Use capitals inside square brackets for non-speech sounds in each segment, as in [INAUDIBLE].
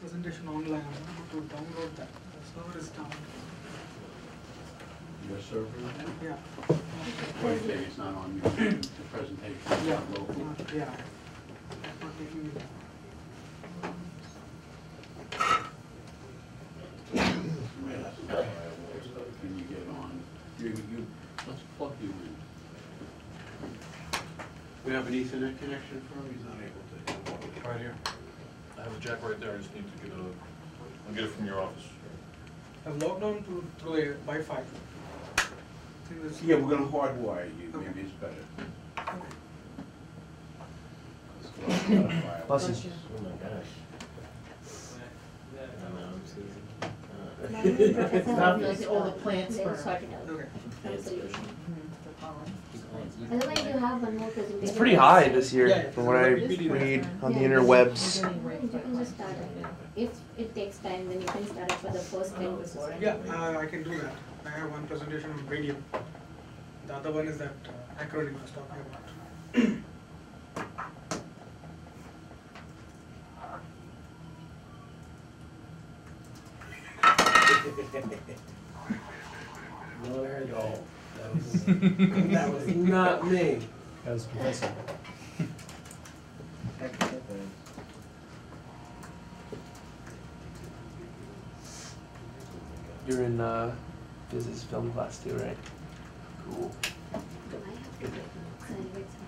presentation online, I'm not able to download that, the server is down. Your server? Yeah. Or maybe it's not on your, the presentation, it's Yeah, not local. yeah, not taking me. Can you get on, you, you, let's plug you in. We have an ethernet connection for him, he's not able to. Right here. I have a jack right there, I just need to get a, I'll get it from your office. I've logged on to, through a Wi-Fi. I think there's- Yeah, we're gonna hardwire you, Okay. maybe it's better. Okay. Let's go to file. Bless you. Oh my gosh. I know, I'm Susan. Professor Stop will those all the plants they'll for- sort out. Okay. Have a solution. The pollen. Otherwise, you have one more presentation. It's pretty high this year, yeah, from what I it's a good read on the Yeah. interwebs. We're getting right You can just start it. If it takes time, then you can start it for the first thing before. Yeah, uh, I can do that. I have one presentation on radio. The other one is that uh, acronym I was talking about. Not at all. That was, that was not me. That was Professor. You're in uh, business film class too, right? Cool. Do I have to wait? Sorry, wait, sorry.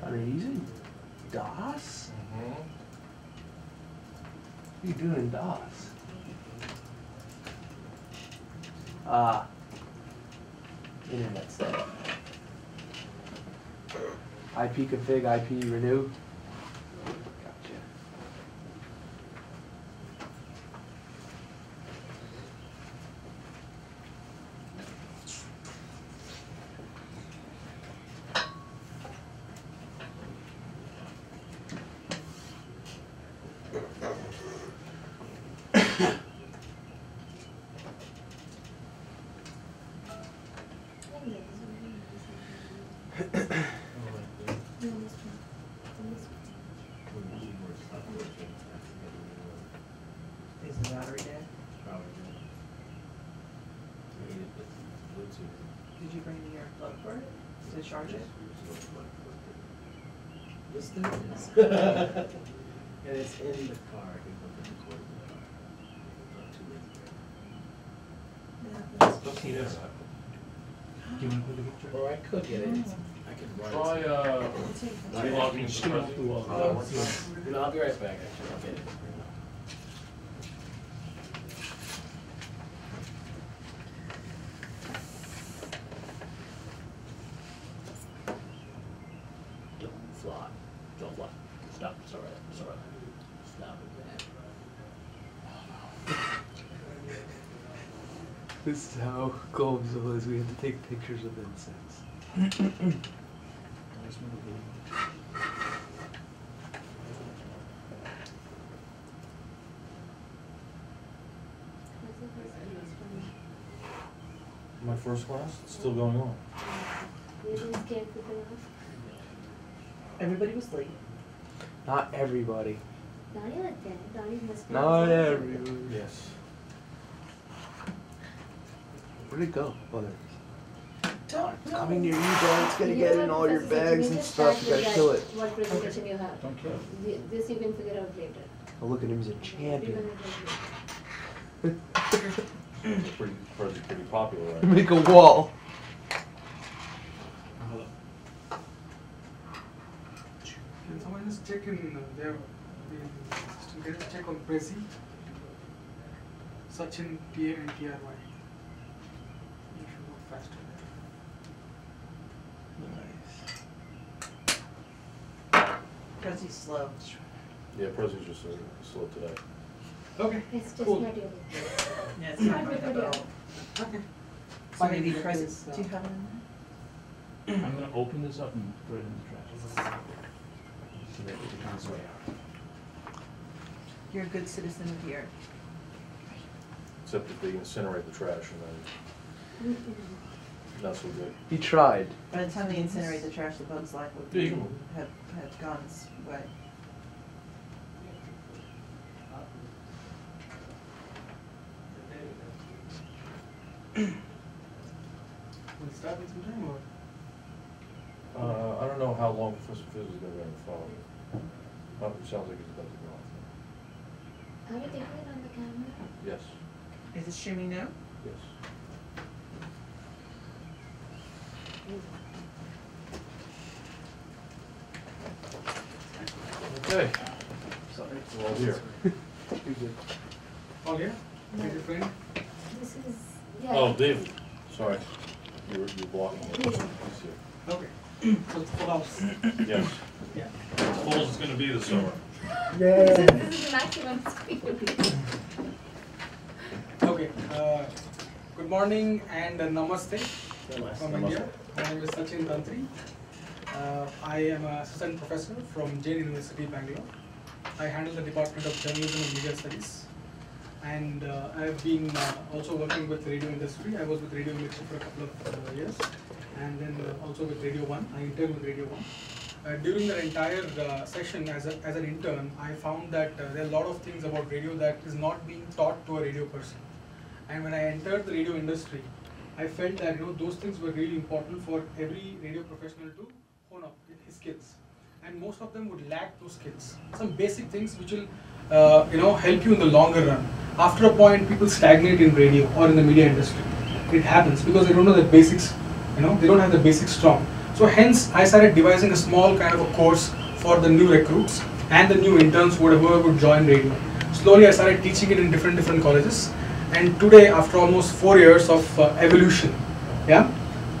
Got it easy. DOS? What are you doing in DOS? Ah. Internet stuff. IP config, IP renew. Gotcha. No, this one. This one. Is the battery dead? Did you bring your plug cord to charge it? Yes, there is. [LAUGHS] And it's in the car, I can put the cord in the car. Not too late. Yes. Or I could get it, I could run it. Try, uh, relogging into the present. You know, I'll be right back, actually, I'll get it. Don't fly, don't fly, stop, it's all right, it's all right, stop it, This is how Colville is. We have to take pictures of insects. What's the first one? This one. My first class, it's still going on. You didn't scare people off? Everybody was late. Not everybody. Donnie was there. Donnie must. Not outside. everybody. Yes. Where'd it go? Oh, there it Don't, is. Coming near you, bro. It's gonna You get in all your bags and stuff. start You gotta kill it. What presentation you have. Don't kill Th- This you can figure out later. Oh, look at him. He's a champion. will [LAUGHS] do pretty, pretty, pretty popular, right? Make a wall. Can someone just check in uh, their, the get a check on Prezi? Sachin, T A N T R Y. You should work faster. Nice. Cause he's slow. Yeah, President's just uh, slow today. Okay, It's just Cool. not your. Yeah, it's not like that at all. okay. So maybe present, do you have it in I'm gonna open this up and put it in the trash. So that it becomes way out. You're a good citizen of the earth. Except that they incinerate the trash and then not so good. He tried. By the time they incinerate the trash, the Bugs Life would Yeah, you be, can- have, have gone its way. We'll start in some time or? Uh, I don't know how long Professor Fizz is gonna be on the phone. It sounds like he's about to go off. Are we taking it on the camera? Yes, Is it streaming now? yes. Okay, Sorry. we're all here. You're good. All here? Is your friend? This is, yeah. David, sorry, you're, you're blocking it. Okay. [CLEARS THROAT] So it's full house. Yes, Yeah. as full as it's gonna be this summer. This is, this is the maximum screen. Okay, uh, good morning and uh, namaste Namaste. from India. My name is Sachin Tantry. Uh, I am an assistant professor from Jain University, Bangalore. I handle the Department of Journalism and Media Studies. And uh, I have been uh, also working with radio industry. I was with Radio Industry for a couple of uh, years. And then uh, also with Radio 1. I interned with Radio 1. Uh, during the entire session as, a, as an intern, I found that there are a lot of things about radio that is not being taught to a radio person. And when I entered the radio industry, I felt that you know those things were really important for every radio professional to hone up his skills. And most of them would lack those skills. Some basic things which will uh, you know help you in the longer run. After a point, people stagnate in radio or in the media industry. It happens because they don't know the basics. You know they don't have the basics strong. So hence, I started devising a small kind of a course for the new recruits and the new interns, whatever would join radio. Slowly, I started teaching it in different different colleges. And today, after almost four years of uh, evolution, yeah,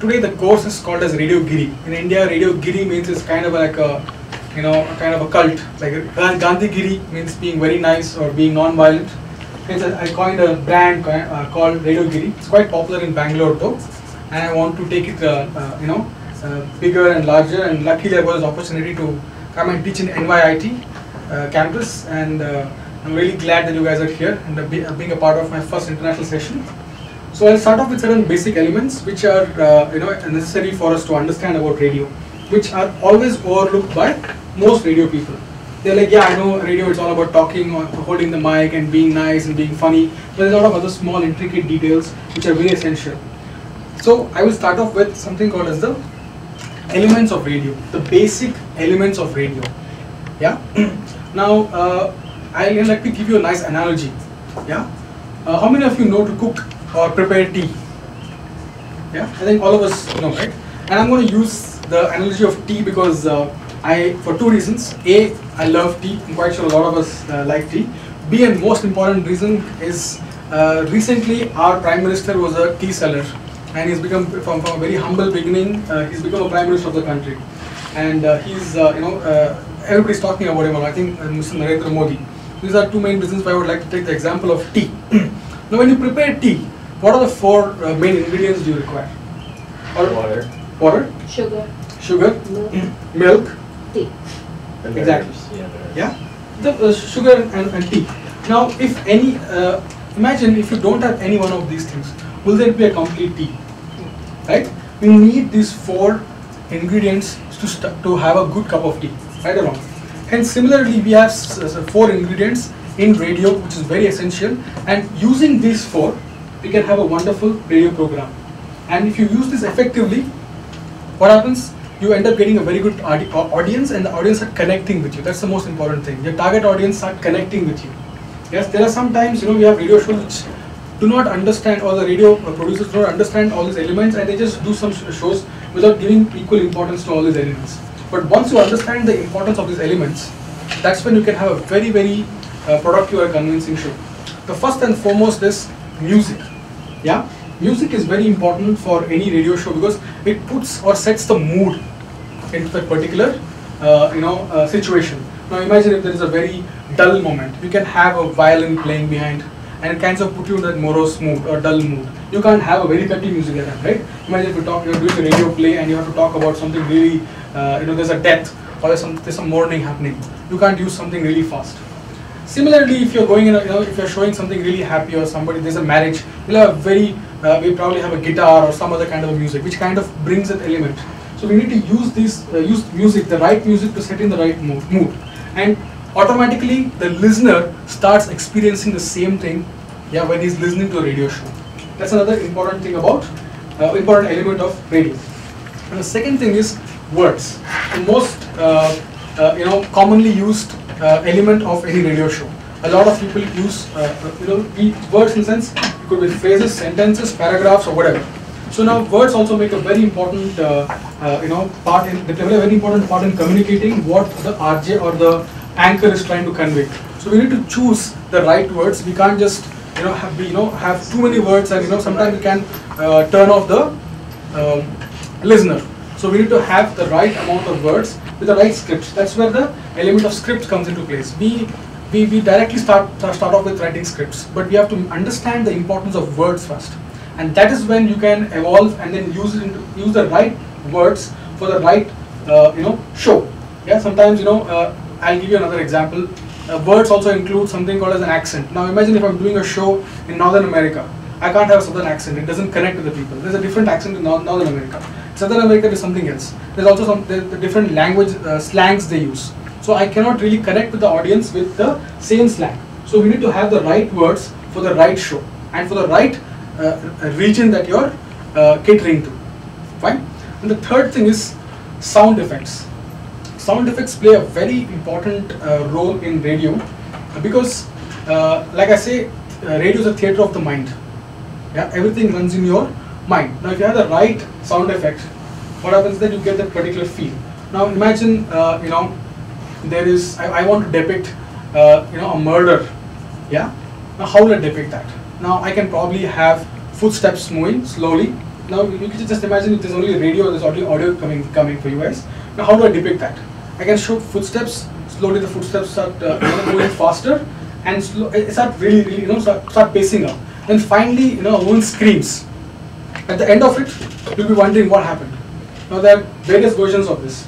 today the course is called as Radio Giri. In India, Radio Giri means it's kind of like a, you know, a kind of a cult. Like Ga- Gandhi Giri means being very nice or being non-violent. I coined a brand uh, called Radio Giri. It's quite popular in Bangalore though, and I want to take it, uh, uh, you know, uh, bigger and larger. And luckily, I got this opportunity to come and teach in NYIT uh, campus, and uh, I'm really glad that you guys are here and be, being a part of my first international session. So I'll start off with certain basic elements which are you know necessary for us to understand about radio, which are always overlooked by most radio people. They're like, yeah, I know radio. It's all about talking or holding the mic and being nice and being funny. But there's a lot of other small, intricate details which are very essential. So I will start off with something called as the elements of radio, the basic elements of radio. Yeah. [CLEARS THROAT] now uh, I let me give you a nice analogy. Yeah. Uh, how many of you know to cook or prepare tea? Yeah, I think all of us know, right? And I'm going to use the analogy of tea because uh, I, for two reasons. A, I love tea. I'm quite sure a lot of us uh, like tea. B, and most important reason is uh, recently our prime minister was a tea seller, and he's become from, from a very humble beginning. Uh, he's become a prime minister of the country, and uh, he's uh, you know uh, everybody's talking about him. I think uh, Mr. Narendra Modi. These are two main reasons why I would like to take the example of tea. [CLEARS THROAT] now, when you prepare tea, what are the four uh, main ingredients do you require? Or Water. water, Sugar, sugar, milk, [CLEARS THROAT] milk, tea. and Exactly. Yeah, yeah, the uh, sugar and, and tea. Now, if any, uh, imagine if you don't have any one of these things, will there be a complete tea? Right? We need these four ingredients to st- to have a good cup of tea. Right or wrong? And similarly, we have s- s- four ingredients in radio, which is very essential. And using these four, we can have a wonderful radio program. And if you use this effectively, what happens? You end up getting a very good audience, and the audience are connecting with you. That's the most important thing. Your target audience are connecting with you. Yes, there are sometimes you know we have radio shows which do not understand, or the radio uh, producers do not understand all these elements, and they just do some shows without giving equal importance to all these elements. But once you understand the importance of these elements, that's when you can have a very very uh, productive or convincing show. The first and foremost is music. Yeah, music is very important for any radio show because it puts or sets the mood in that particular uh, you know, uh, situation. Now imagine if there is a very dull moment. You can have a violin playing behind and it kind of put you in that morose mood or dull mood. You can't have a very cutty music like that, right? Imagine if you talk, you're doing a radio play and you have to talk about something really, uh, you know, there's a death or there's some, there's some mourning happening. You can't use something really fast. Similarly, if you're going in, a, you know, if you're showing something really happy or somebody, there's a marriage, you'll have a very, uh, we probably have a guitar or some other kind of music, which kind of brings that element. So we need to use this, uh, use music, the right music to set in the right mood, mood. And automatically the listener starts experiencing the same thing, yeah, when he's listening to a radio show. That's another important thing about, uh, important element of radio. And the second thing is words. The most, uh, uh, you know, commonly used uh, element of any radio show. A lot of people use, uh, you know, words in sense, it could be phrases, sentences, paragraphs, or whatever. So now words also make a very important, uh, uh, you know, part in, they play a very important part in communicating what the RJ or the anchor is trying to convey. So we need to choose the right words. We can't just, you know, have, you know, have too many words and, you know, sometimes we can uh, turn off the um, listener. So we need to have the right amount of words with the right script. That's where the element of script comes into place. We we, we directly start start off with writing scripts, but we have to understand the importance of words first, and that is when you can evolve and then use it into, use the right words for the right uh, you know show. Yeah, sometimes you know uh, I'll give you another example. Uh, words also include something called as an accent. Now imagine if I'm doing a show in Northern America. I can't have a southern accent. It doesn't connect with the people. There's a different accent in Nor- Northern America. Southern America is something else. There's also some the, the different language uh, slangs they use. So I cannot really connect with the audience with the same slang. So we need to have the right words for the right show and for the right uh, region that you're uh, catering to. Fine. And the third thing is sound effects. Sound effects play a very important uh, role in radio because, uh, like I say, uh, radio is a theater of the mind. Yeah, everything runs in your mind. Now, if you have the right sound effect, what happens then you get that particular feel. Now, imagine, uh, you know, there is, I, I want to depict, you know, a murder. Yeah. Now, how will I depict that? Now, I can probably have footsteps moving slowly. Now, you can just imagine if there's only radio, there's only audio coming coming for you guys. Now, how do I depict that? I can show footsteps. Slowly, the footsteps start uh, moving faster, and slow, start really, really, you know, start, start pacing up. Then finally, you know, a woman screams. At the end of it, you'll be wondering what happened. Now, there are various versions of this.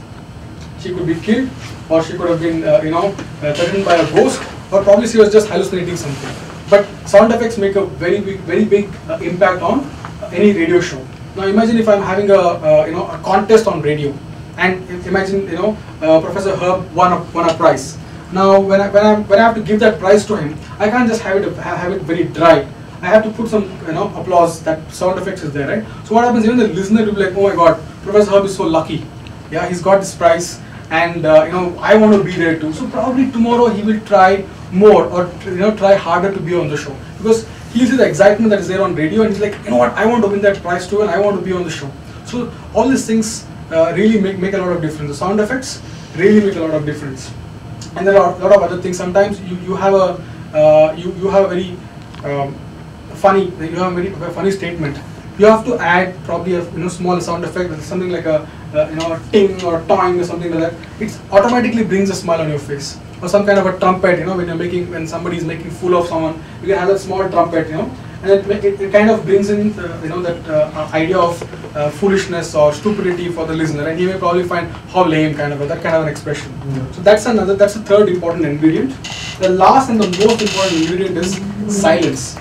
She could be killed, or she could have been, uh, you know, uh, threatened by a ghost, or probably she was just hallucinating something. But sound effects make a very big, very big uh, impact on uh, any radio show. Now, imagine if I'm having a, uh, you know, a contest on radio, and imagine, you know, uh, Professor Herb won a, won a prize. Now, when I, when, I, when I have to give that prize to him, I can't just have it, have it very dry. I have to put some, you know, applause, that sound effects is there, right? So what happens, even the listener will be like, oh my god, Professor Herb is so lucky. Yeah, he's got this prize and, uh, you know, I want to be there too. So probably tomorrow he will try more or, you know, try harder to be on the show. Because he sees the excitement that is there on radio and he's like, you know what, I want to win that prize too and I want to be on the show. So all these things uh, really make, make a lot of difference. The sound effects really make a lot of difference. And there are a lot of other things. Sometimes you, you have a uh, you, you have a very um, funny you have a very a funny statement. You have to add probably a you know small sound effect, something like a uh, you know a ting or toing or something like that. It automatically brings a smile on your face. Or some kind of a trumpet, you know, when you're making when somebody is making fool of someone, you can have a small trumpet, you know, and it, it, it kind of brings in uh, you know that uh, idea of uh, foolishness or stupidity for the listener, and he may probably find how lame kind of a, that kind of an expression. So that's another that's the third important ingredient. The last and the most important ingredient is silence.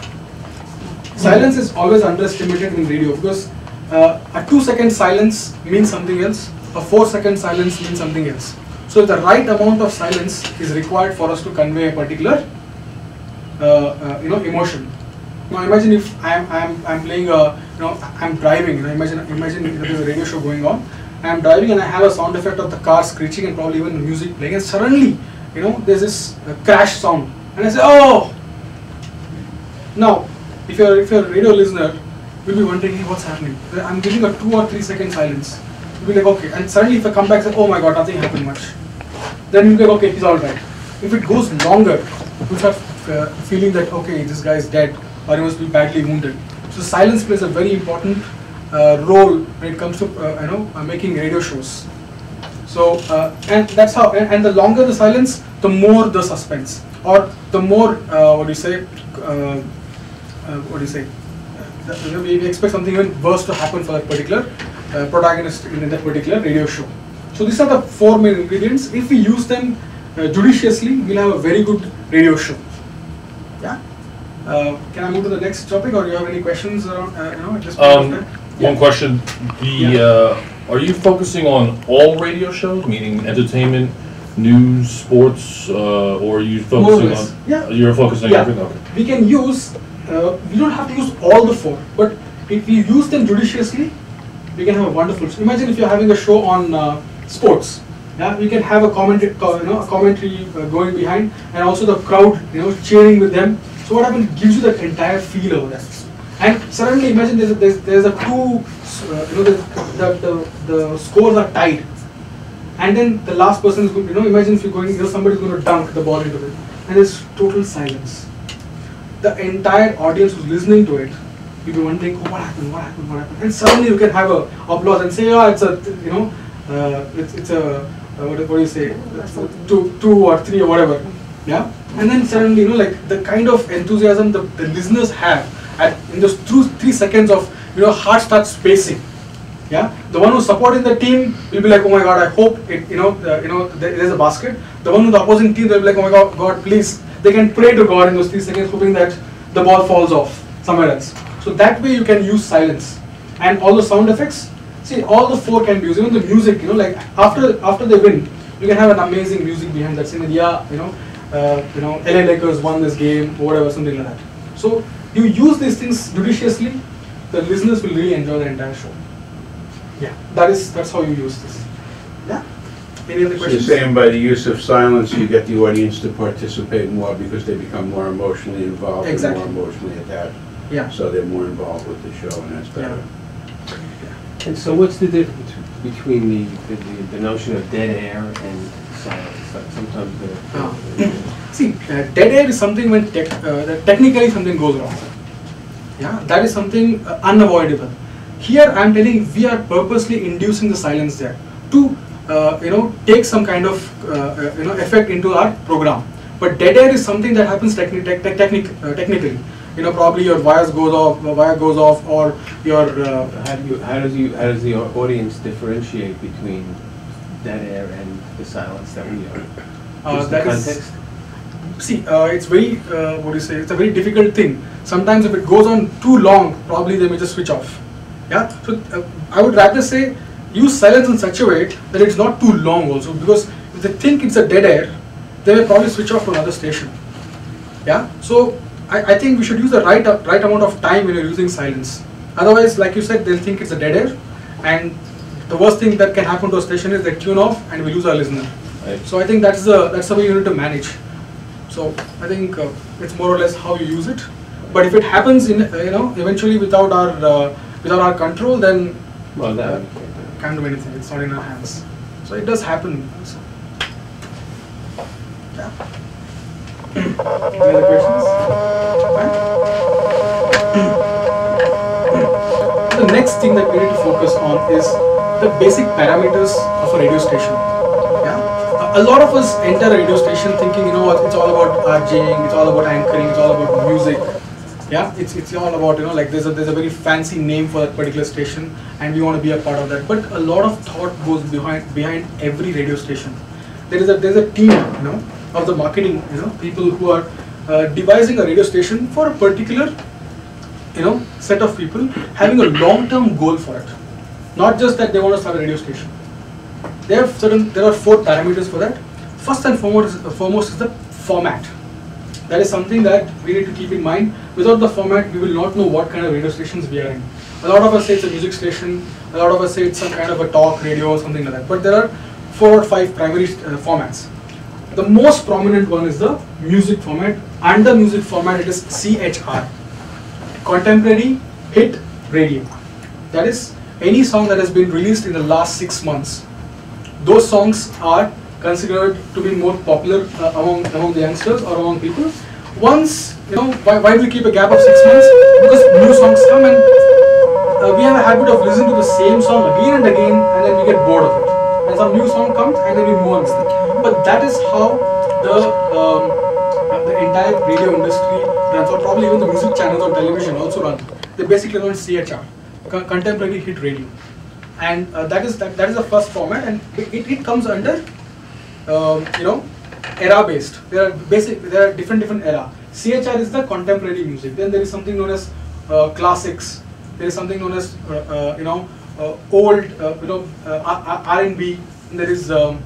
Silence is always underestimated in radio because uh, a two second silence means something else, a four second silence means something else. So the right amount of silence is required for us to convey a particular uh, uh, you know emotion. Now imagine if I'm I'm I'm playing a you know I'm driving. You know imagine imagine there's a radio show going on. I'm driving and I have a sound effect of the car screeching and probably even music playing. And suddenly you know there's this uh, crash sound and I say oh. Now if you're if you're a radio listener, you'll be wondering hey, what's happening. I'm giving a two or three second silence. You'll be like okay, and suddenly if I come back and say oh my god nothing happened much, then you'll be like okay he's all right. If it goes longer, you start uh, feeling that okay this guy is dead or he must be badly wounded. So silence plays a very important uh, role when it comes to uh, you know uh, making radio shows. So, uh, and that's how, and, and the longer the silence, the more the suspense, or the more, uh, what do you say, what do you say, we expect something even worse to happen for that particular uh, protagonist in that particular radio show. So these are the four main ingredients. If we use them uh, judiciously, we'll have a very good radio show. Yeah. Uh, can I move to the next topic, or do you have any questions around, uh, you know, at this point of Um, time? one question, the, uh, are you focusing on all radio shows, meaning entertainment, news, sports, uh, or are you focusing on? yeah. You're focusing on Yeah. everything, okay. we can use, uh, we don't have to use all the four, but if we use them judiciously, we can have a wonderful. Imagine if you're having a show on uh, sports, yeah, you can have a commentary, co- you know, a commentary uh, going behind, and also the crowd, you know, cheering with them. So what happens? Gives you that entire feel over there. And suddenly, imagine there's a, there's, there's a two, uh, you know, the, the, the, the scores are tied, and then the last person is going, you know, imagine if you're going, you know, somebody's going to dunk the ball into it, and there's total silence the entire audience who's listening to it, you'll be wondering, oh, what happened, what happened, what happened, and suddenly you can have a applause and say, oh, it's a, you know, uh, it's, it's a, uh, what, what do you say, two, two or three or whatever, yeah, and then suddenly, you know, like the kind of enthusiasm the, the listeners have at in those two, three seconds of, you know, heart starts pacing. Yeah, the one who's supporting the team will be like, oh my god, I hope it, you know, uh, you know, there- there's a basket. The one with the opposing team, they'll be like, oh my god, God, please. They can pray to God in those three seconds, hoping that the ball falls off somewhere else. So that way you can use silence and all the sound effects. See, all the four can be used. Even the music, you know, like after after they win, you can have an amazing music behind that. Saying, yeah, you know, uh, you know, LA Lakers won this game, or whatever, something like that. So you use these things judiciously, the listeners will really enjoy the entire show. Yeah, that is that's how you use this. Yeah. Any other So you're saying by the use of silence, you get the audience to participate more because they become more emotionally involved and more emotionally attached. Yeah. So they're more involved with the show and that's better. Yeah. And so what's the difference between the, the, the notion of dead air and silence? Like sometimes the. Ah. [LAUGHS] See, uh, dead air is something when tech, uh, technically something goes wrong. Yeah, that is something uh, unavoidable. Here I am telling we are purposely inducing the silence there to uh, you know take some kind of uh, uh, you know effect into our program. But dead air is something that happens techni- tech, tech, technic, uh, technically. You know, probably your wires goes off, the wire goes off, or your uh, How do you, how does you, how does the audience differentiate between dead air and the silence that we hear? Uh, that is- context? See, uh, it's very, uh, what do you say, it's a very difficult thing. Sometimes if it goes on too long, probably they may just switch off. Yeah, so uh, I would rather say use silence in such a way that it's not too long also because if they think it's a dead air, they may probably switch off to another station. Yeah, so I, I think we should use the right, uh, right amount of time when you're using silence. Otherwise, like you said, they'll think it's a dead air and the worst thing that can happen to a station is they tune off and we lose our listener. Right. So I think that's the that's the way you need to manage. So I think uh, it's more or less how you use it. But if it happens in uh, you know eventually without our uh, without our control, then Well, that, uh, can't do anything. It's not in our hands. So it does happen. So. Yeah. Any other questions? The next thing that we need to focus on is the basic parameters of a radio station. Yeah. A- lot of us enter a radio station thinking, you know what, it's all about RJing, it's all about anchoring, it's all about music. Yeah, it's, it's all about, you know, like there's a, there's a very fancy name for that particular station and we want to be a part of that. But a lot of thought goes behind behind every radio station. There is a there's a team, you know, of the marketing, you know, people who are uh, devising a radio station for a particular, you know, set of people having a long-term goal for it. Not just that they want to start a radio station. There are certain there are four parameters for that. First and foremost, is- foremost is the format. That is something that we need to keep in mind. Without the format, we will not know what kind of radio stations we are in. A lot of us say it's a music station. A lot of us say it's some kind of a talk radio or something like that. But there are four or five primary uh, formats. The most prominent one is the music format. Under music format, it is CHR, Contemporary Hit Radio. That is any song that has been released in the last six months. Those songs are considered to be more popular uh, among among the youngsters or among people. Once you know, why, why do we keep a gap of six months? Because new songs come and uh, we have a habit of listening to the same song again and again, and then we get bored of it. And some new song comes, and then we move on. But that is how the um, the entire radio industry runs, or probably even the music channels on television also run. They basically run CHR, contemporary hit radio, and uh, that is that, that is the first format, and it, it, comes under um, you know era based. There are basic there are different different era. CHR is the contemporary music. Then there is something known as uh, classics. There is something known as uh, uh, you know old uh, you know uh, R and B. There is um,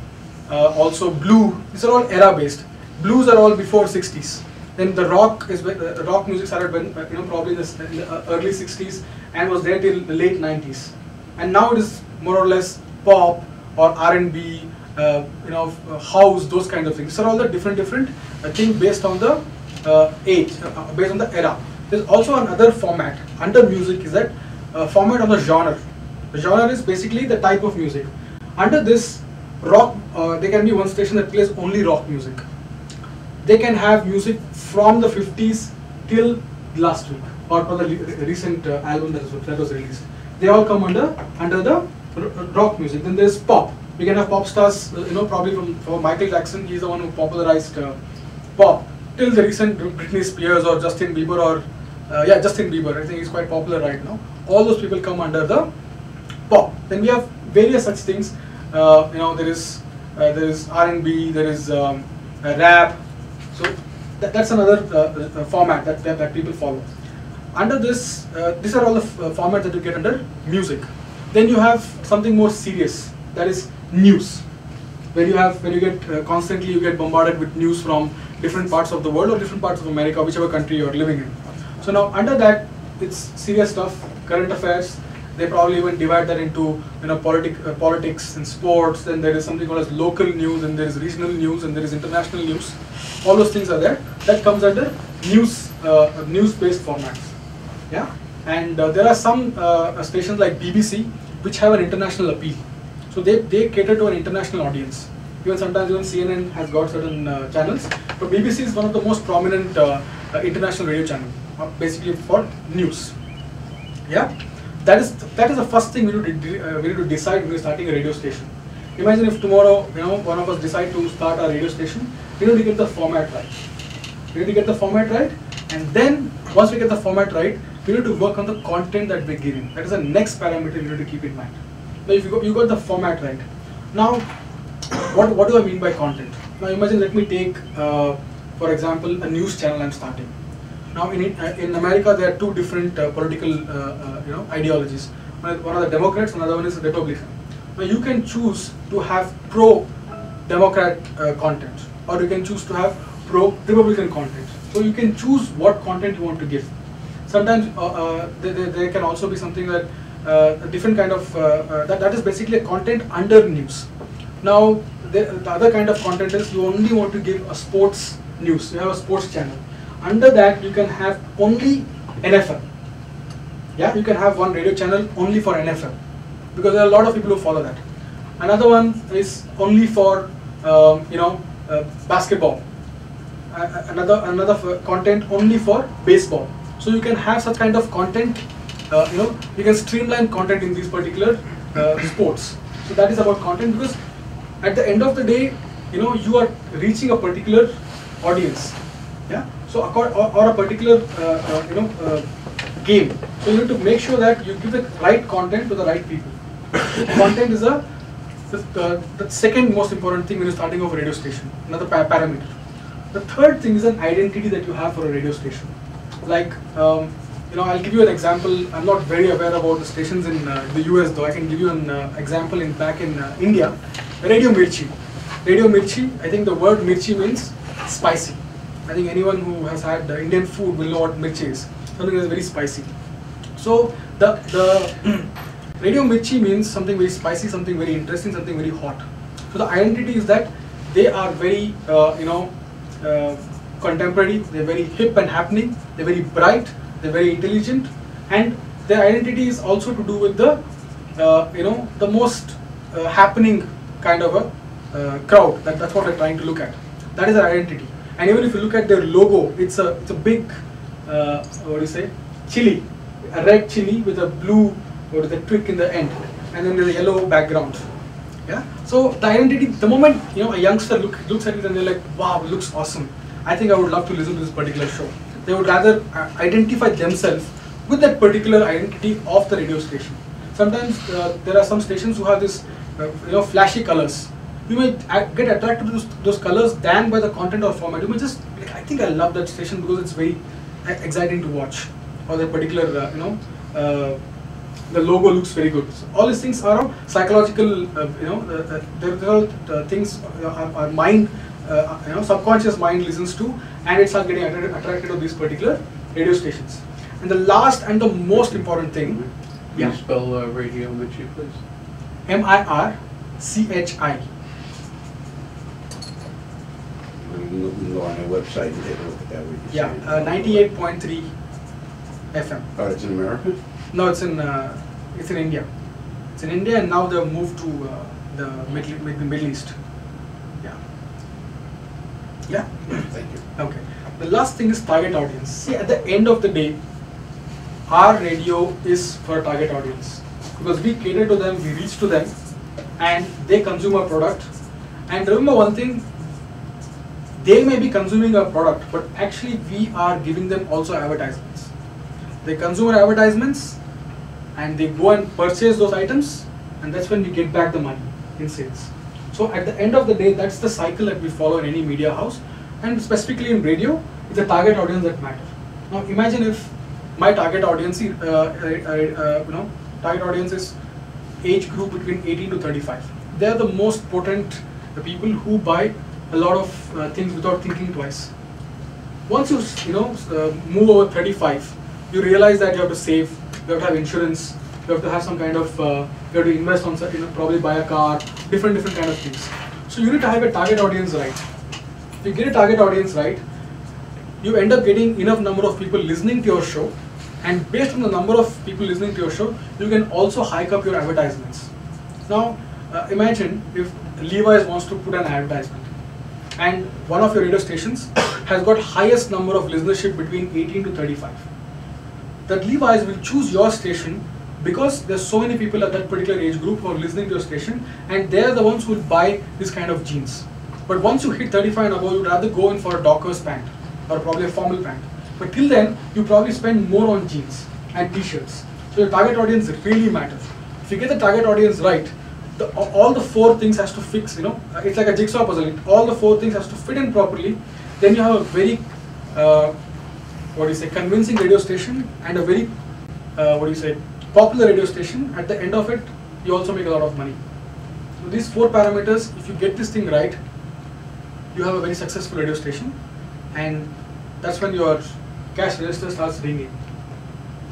uh, also blue. These are all era based. Blues are all before 60s. Then the rock is uh, rock music started when uh, you know probably in the, in the uh, early 60s and was there till the late 90s. And now it is more or less pop or R&B, uh, you know, uh, house, those kind of things. Are all the different different uh, things based on the uh, age, uh, uh, based on the era. There's also another format under music is that uh, format on the genre. Genre is basically the type of music. Under this rock, uh, there can be one station that plays only rock music. They can have music from the 50s till last week or for the recent uh, album that, is, that was released. They all come under under the rock music. Then there's pop. We can have pop stars, uh, you know, probably from, from Michael Jackson. He's the one who popularized uh, pop. Till the recent Britney Spears or Justin Bieber or uh, yeah, Justin Bieber. I think he's quite popular right now. All those people come under the pop. Then we have various such things. Uh, you know, there is uh, there is R&B, there is um, uh, rap. So that, that's another uh, uh, format that, that that people follow. Under this, uh, these are all the uh, formats that you get under music. Then you have something more serious. That is news where you have when you get uh, constantly you get bombarded with news from different parts of the world or different parts of America, whichever country you're living in. So now under that, it's serious stuff, current affairs. They probably even divide that into you know politic, uh, politics and sports. Then there is something called as local news, and there is regional news, and there is international news. All those things are there. That comes under news uh, news-based formats. Yeah, and uh, there are some uh, stations like BBC which have an international appeal. So they, they cater to an international audience. Even sometimes even CNN has got certain uh, channels, but BBC is one of the most prominent international radio channel, basically for news. Yeah, that is that is the first thing we need to uh, we need to decide when we're starting a radio station. Imagine if tomorrow you know one of us decide to start a radio station, we need to get the format right. We need to get the format right, and then once we get the format right, we need to work on the content that we're giving. That is the next parameter you need to keep in mind. Now, if you go, you got the format right. Now, [COUGHS] what what do I mean by content? Now, imagine let me take, uh, for example, a news channel I'm starting. Now, in uh, in America, there are two different uh, political uh, you know ideologies. One are the Democrats, another one is the Republican. Now, you can choose to have pro Democrat uh, content, or you can choose to have pro Republican content. So you can choose what content you want to give. Sometimes there, there, can also be something that uh, a different kind of uh, uh, that, that is basically content under news. Now the, the other kind of content is you only want to give a sports news. You have a sports channel. Under that you can have only NFL. Yeah, you can have one radio channel only for NFL because there are a lot of people who follow that. Another one is only for um, you know uh, basketball. Uh, another another content only for baseball. So you can have such kind of content. Uh, you know you can streamline content in these particular uh, sports. So that is about content because at the end of the day, you know you are reaching a particular audience. Yeah. So or, or a particular uh, uh, you know uh, game. So you need to make sure that you give the right content to the right people. [COUGHS] content is a the, the second most important thing when you're starting off a radio station. Another pa- parameter. The third thing is an identity that you have for a radio station. Like, um, you know, I'll give you an example. I'm not very aware about the stations in uh, the US, though. I can give you an uh, example in back in uh, India. Radio Mirchi. Radio Mirchi. I think the word Mirchi means spicy. I think anyone who has had uh, Indian food will know what mirchi is. Something that is very spicy. So the the [CLEARS THROAT] Radio Mirchi means something very spicy, something very interesting, something very hot. So the identity is that they are very, uh, you know, uh, contemporary. They're very hip and happening. They're very bright. They're very intelligent, and their identity is also to do with the, uh, you know, the most uh, happening kind of a uh, crowd. That, that's what they're trying to look at. That is their identity. And even if you look at their logo, it's a it's a big, uh, what do you say, chili, a red chili with a blue or the twig in the end, and then there's a yellow background. Yeah. So the identity, the moment you know a youngster look, looks at it and they're like, wow, looks awesome. I think I would love to listen to this particular show. They would rather uh, identify themselves with that particular identity of the radio station. Sometimes uh, there are some stations who have this, uh, you know, flashy colors. You may get attracted to those, those colors than by the content or format. You may just, like, I think I love that station because it's very exciting to watch, or the particular, uh, you know, uh, the logo looks very good. So all these things are psychological, uh, you know, uh, uh, all uh, things uh, our, our mind, uh, you know, subconscious mind listens to, and it starts getting attracted, attracted to these particular radio stations. And the last and the most important thing, Can yeah, you spell uh, radio Mirchi, please? M I R C H I. You can go- you can go on their website and take a look at that. Yeah, uh, 98.3 FM. Oh, it's in America? No, it's in uh, it's in India. It's in India, and now they've moved to uh, the Middle, Mid- Middle East. Yeah. Yeah. Thank you. Okay. The last thing is target audience. See, at the end of the day, our radio is for a target audience because we cater to them, we reach to them, and they consume our product. And remember one thing: they may be consuming our product, but actually we are giving them also advertisements. They consume advertisements, and they go and purchase those items, and that's when we get back the money in sales. So at the end of the day, that's the cycle that we follow in any media house, and specifically in radio, it's the target audience that matter. Now imagine if my target audience, uh, uh, uh, you know, target audience is age group between 18 to 35. They are the most potent uh, people who buy a lot of uh, things without thinking twice. Once you you know uh, move over 35, you realize that you have to save, you have to have insurance, you have to have some kind of, uh, you have to invest on, you know, probably buy a car, different different kind of things. So you need to have a target audience right. If you get a target audience right, you end up getting enough number of people listening to your show, and based on the number of people listening to your show, you can also hike up your advertisements. Now, uh, imagine if Levi's wants to put an advertisement, and one of your radio stations has got highest number of listenership between 18 to 35. That Levi's will choose your station because there's so many people at that particular age group who are listening to your station, and they're the ones who will buy this kind of jeans. But once you hit 35 and above, you'd rather go in for a Dockers pant or probably a formal pant. But till then, you probably spend more on jeans and t-shirts. So your target audience really matters. If you get the target audience right, the, all the four things has to fix. You know, it's like a jigsaw puzzle. It- All the four things has to fit in properly. Then you have a very, uh, what do you say, convincing radio station and a very, uh, what do you say, popular radio station. At the end of it, you also make a lot of money. So these four parameters, if you get this thing right, you have a very successful radio station, and that's when your cash register starts ringing.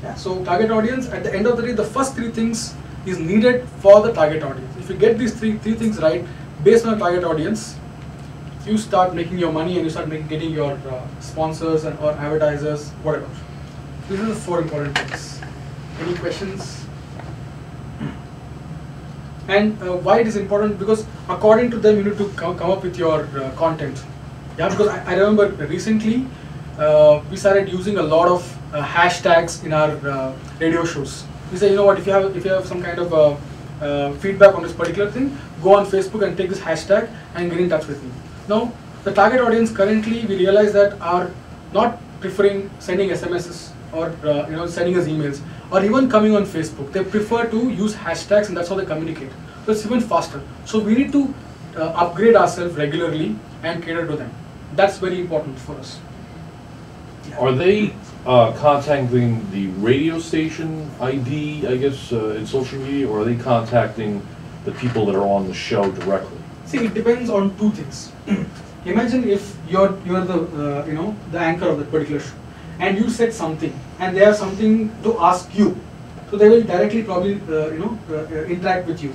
Yeah, so target audience, at the end of the day, the first three things is needed for the target audience. If you get these three, three things right, based on the target audience, you start making your money and you start making, getting your uh, sponsors and or advertisers, whatever. These are the four important things. Any questions? And uh, why it is important? Because according to them, you need to come, come up with your uh, content. Yeah, because I, I remember recently uh, we started using a lot of uh, hashtags in our uh, radio shows. We say, you know what, if you have if you have some kind of uh, uh, feedback on this particular thing, go on Facebook and take this hashtag and get in touch with me. Now, the target audience currently we realize that are not preferring sending SMSs or uh, you know sending us emails or even coming on Facebook. They prefer to use hashtags and that's how they communicate. So it's even faster. So we need to uh, upgrade ourselves regularly and cater to them. That's very important for us. Are they uh, contacting the radio station ID, I guess, uh, in social media, or are they contacting the people that are on the show directly? See, it depends on two things. [CLEARS THROAT] Imagine if you're you're the uh, you know the anchor of that particular show, and you said something, and they have something to ask you, so they will directly probably uh, you know uh, uh, interact with you.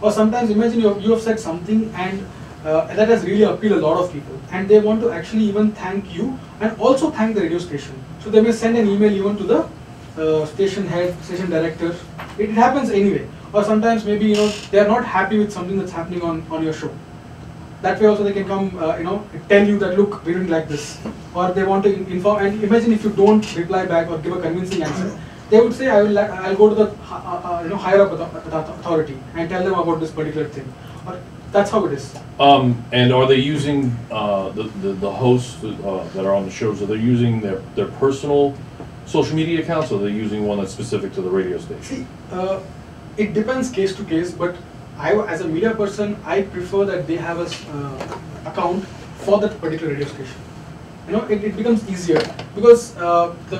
Or sometimes imagine you have, you have said something and that has really appealed a lot of people, and they want to actually even thank you and also thank the radio station. So they may send an email even to the uh, station head, station director. It happens anyway. Or sometimes maybe you know they are not happy with something that's happening on on your show. That way also they can come, uh, you know, tell you that look, we didn't like this, or they want to inform. And imagine if you don't reply back or give a convincing answer, they would say, I will, I'll go to the uh, uh, you know higher up authority and tell them about this particular thing. Or- That's how it is. Um, and are they using, uh, the, the, the hosts, uh, that are on the shows, are they using their, their personal social media accounts, or are they using one that's specific to the radio station? See, uh, it depends case to case, but I, as a media person, I prefer that they have a uh, account for that particular radio station. You know, it, it becomes easier because uh, the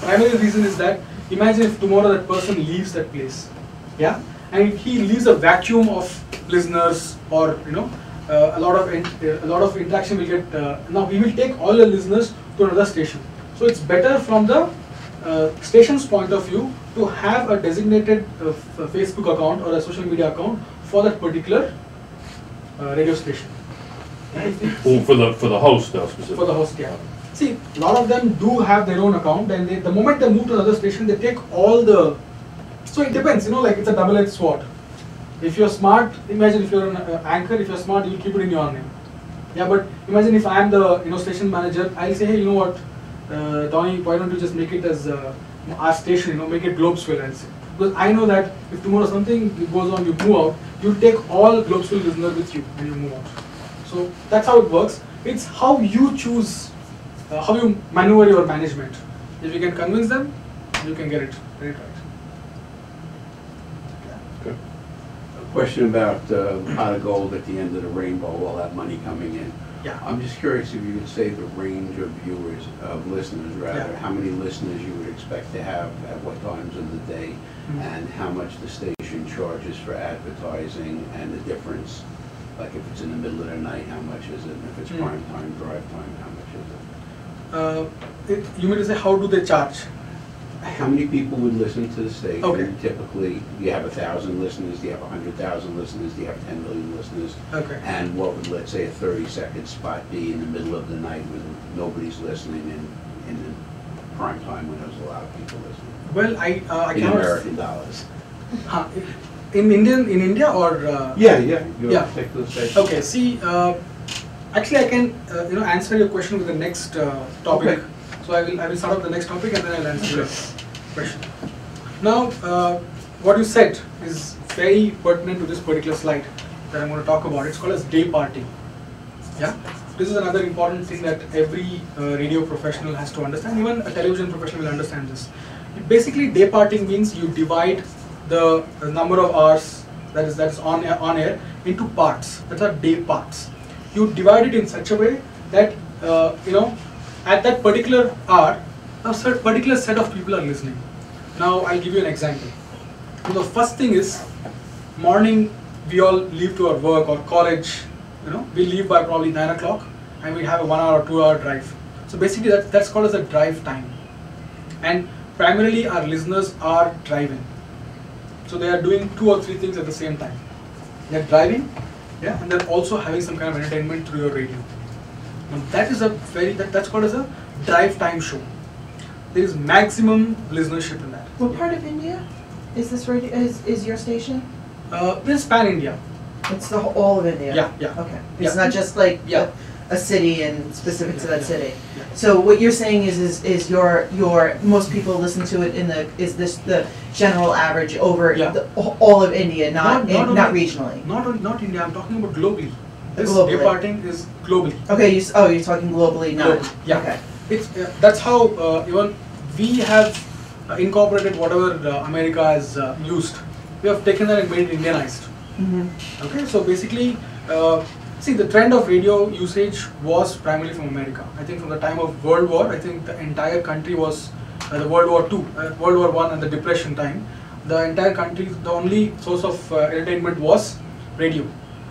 primary reason is that imagine if tomorrow that person leaves that place, yeah, and he leaves a vacuum of listeners or you know uh, a lot of in, a lot of interaction will get. Uh, now he will take all the listeners to another station, so it's better from the uh, station's point of view to have a designated uh, f- Facebook account or a social media account for that particular uh, radio station. Well, for the, for the host though specifically? for the host, yeah. See, a lot of them do have their own account, and they, the moment they move to another station, they take all the. So it depends, you know, like it's a double-edged sword. If you're smart, imagine if you're an uh, anchor, if you're smart, you'll keep it in your name. Yeah, but imagine if I'm the you know station manager, I'll say, hey, you know what, uh, why don't you just make it as uh, our station, you know, make it Globesville, I'll say. Because I know that if tomorrow something goes on, you move out, you take all Globesville listeners with you when you move out. So that's how it works. It's how you choose, uh, how you maneuver your management. If you can convince them, you can get it, get it right. Okay. A question about uh, pot of gold at the end of the rainbow, all that money coming in. Yeah. I'm just curious if you could say the range of viewers, of listeners rather, Yeah. how many listeners you would expect to have at what times of the day, Mhm. and how much the station charges for advertising and the difference. Like if it's in the middle of the night, how much is it? And if it's Mm. prime time, drive time, how much is it? Uh, it, you mean to say how do they charge? How many people would listen to the station? Okay. Typically, do you have a thousand listeners, do you have a hundred thousand listeners, do you have ten million listeners? Okay. And what would, let's say, a thirty-second spot be in the middle of the night when nobody's listening and in the prime time when there's a lot of people listening? Well, I uh, I In cannot. American dollars. Huh, in Indian in India or? Uh, Yeah, yeah, Yeah. particular. Okay. See, uh, actually, I can uh, you know answer your question with the next uh, topic. Okay. So I will I will start off the next topic and then I'll answer your question. Now, uh, what you said is very pertinent to this particular slide that I'm going to talk about. It's called as day parting. Yeah, this is another important thing that every uh, radio professional has to understand. Even a television professional will understand this. Basically, day parting means you divide the, the number of hours that is that is on air, on air into parts. That are day parts. You divide it in such a way that uh, you know at that particular hour, a cer- particular set of people are listening. Now, I'll give you an example. The first thing is morning. We all leave to our work or college. You know, we leave by probably nine o'clock, and we have a one hour or two hour drive. So basically, that, that's called as a drive time. And primarily, our listeners are driving. So they are doing two or three things at the same time. They're driving, yeah, and they're also having some kind of entertainment through your radio. Now that is a very that, that's called as a drive time show. There is maximum listenership in that. What part of India is this radio, is, is your station? Uh, this is pan India. It's the, whole- all of India? Yeah, yeah. Okay, it's Yeah. not just like Yeah. a, a city and specific to that yeah, city? yeah. So what you're saying is, is, is your, your, most people listen to it in the, is this the general average over Yeah. the, all of India, not, Not- not in- not only- regionally? Not on- not India. I'm talking about globally. This Globally. day parting is globally. Okay, You, oh, you're talking globally, not, Globally, yeah. okay. It's uh, that's how uh, even we have uh, incorporated whatever uh, America has uh, used. We have taken that and made it Indianized. Mhm. Okay, so basically, uh, see the trend of radio usage was primarily from America. I think from the time of World War, I think the entire country was the World War Two, uh, World War One, and the Depression time. The entire country, the only source of uh, entertainment was radio.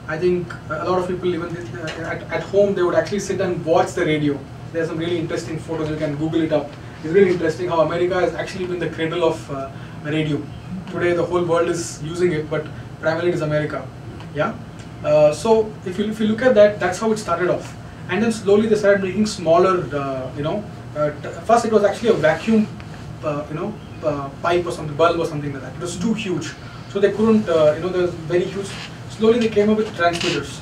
I think a lot of people even uh, at, at home they would actually sit and watch the radio. There are some really interesting photos. You can Google it up. It's really interesting how America has actually been the cradle of uh, radio. Today the whole world is using it, but primarily it is America. Yeah. Uh, so if you if you look at that, that's how it started off, and then slowly they started making smaller. Uh, you know, uh, first it was actually a vacuum, uh, you know, uh, pipe or something, bulb or something like that. It was too huge, so they couldn't. Uh, you know, there was very huge. Slowly they came up with transmitters.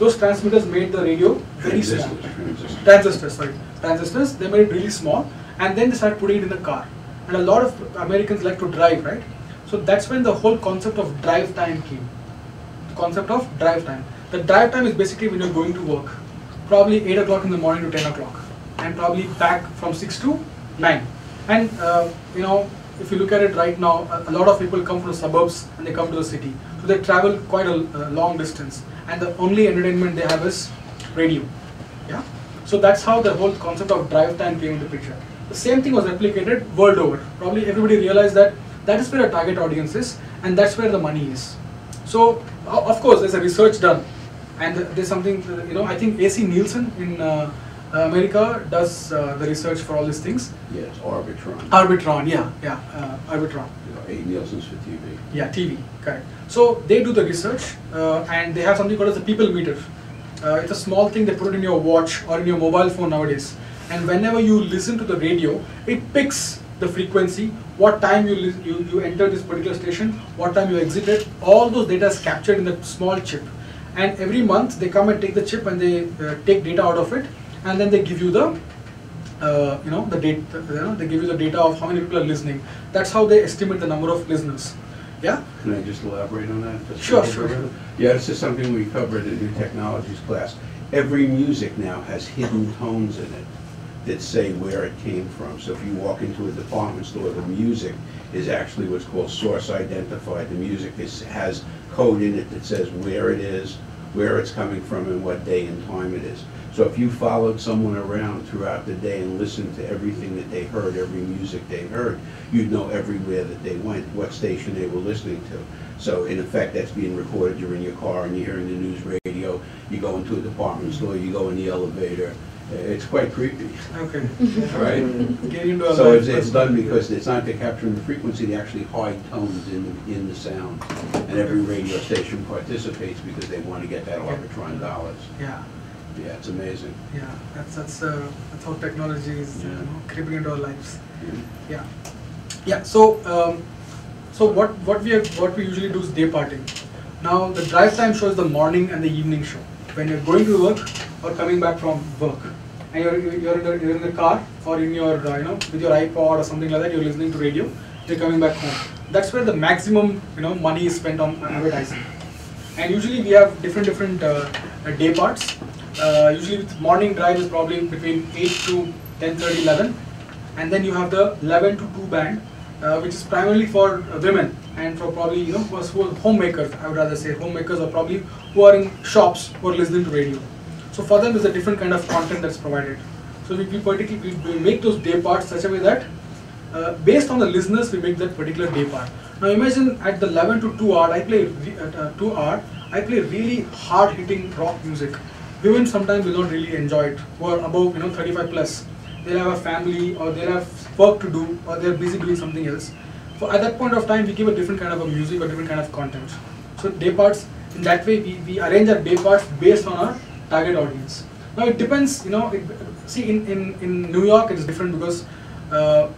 Those transmitters made the radio very small transistors, sorry, transistors. They made it really small, and then they started putting it in the car. And a lot of Americans like to drive, right? So that's when the whole concept of drive time came. concept of drive time. The drive time is basically when you're going to work, probably 8 o'clock in the morning to 10 o'clock, and probably back from 6 to 9. And uh, you know, if you look at it right now, a, a lot of people come from the suburbs and they come to the city, so they travel quite a, a long distance, and the only entertainment they have is radio. Yeah. So that's how the whole concept of drive time came into picture. The same thing was replicated world over. Probably everybody realized that that is where a target audience is, and that's where the money is. So of course, there's a research done, and there's something uh, you know. I think AC Nielsen in uh, America does uh, the research for all these things. Yeah, it's Arbitron. Arbitron, yeah, yeah, uh, Arbitron. Know, A. Nielsen's for TV. Yeah, TV, correct. So they do the research uh, and they have something called as a people meter. Uh, it's a small thing they put it in your watch or in your mobile phone nowadays. And whenever you listen to the radio, it picks the frequency, what time you, you, you enter this particular station, what time you exited. All those data is captured in that small chip. And every month they come and take the chip and they uh, take data out of it and then they give you the uh, you know the data you know, they give you the data of how many people are listening that's how they estimate the number of listeners yeah Can I just elaborate on that? just Sure, sure, sure. Yeah, this is something we covered in new technologies class. Every music now has hidden tones in it that say where it came from. So if you walk into a department store, the music is actually what's called source identified. The music is, has code in it that says where it is, where it's coming from, and what day and time it is. So if you followed someone around throughout the day and listened to everything that they heard, every music they heard, you'd know everywhere that they went, what station they were listening to. So in effect, that's being recorded, you're in your car and you're hearing the news radio, you go into a department store, you go in the elevator. It's quite creepy, okay [LAUGHS] right? get into a So it's, it's done because it's not capturing the frequency, they actually hide tones in, the, in the sound. And every radio station participates because they want to get that Arbitron dollars. yeah Yeah, it's amazing. yeah that's that's uh, that's how technology is uh, Yeah. you know, creeping into our lives Yeah. yeah yeah so um, so what what we are, what we usually do is day parting now the drive time shows the morning and the evening show when you're going to work or coming back from work and you're you're in the, you're in the car or in your uh, you know with your iPod or something like that you're listening to radio you're coming back home. That's where the maximum you know money is spent on advertising. And usually we have different different uh, day parts. Uh, usually with morning drive is probably between 8 to 10 30 11 and then you have the 11 to 2 band uh, which is primarily for women and for probably you know who homemakers i would rather say. Homemakers or probably who are in shops who are listening to radio. So for them there's a different kind of content that's provided. So we, we particularly we, make those day parts such a way that uh, based on the listeners we make that particular day part. Now imagine at the 11 to 2 hour i play uh, 2 hour i play really hard hitting rock music. Women sometimes will not really enjoy it who are above you know 35 plus they'll have a family or they'll have work to do or they're busy doing something else. So at that point of time we give a different kind of a music or different kind of content. So day parts in that way we, we arrange our day parts based on our target audience. Now it depends you know it, see in, in in new york it's different because uh,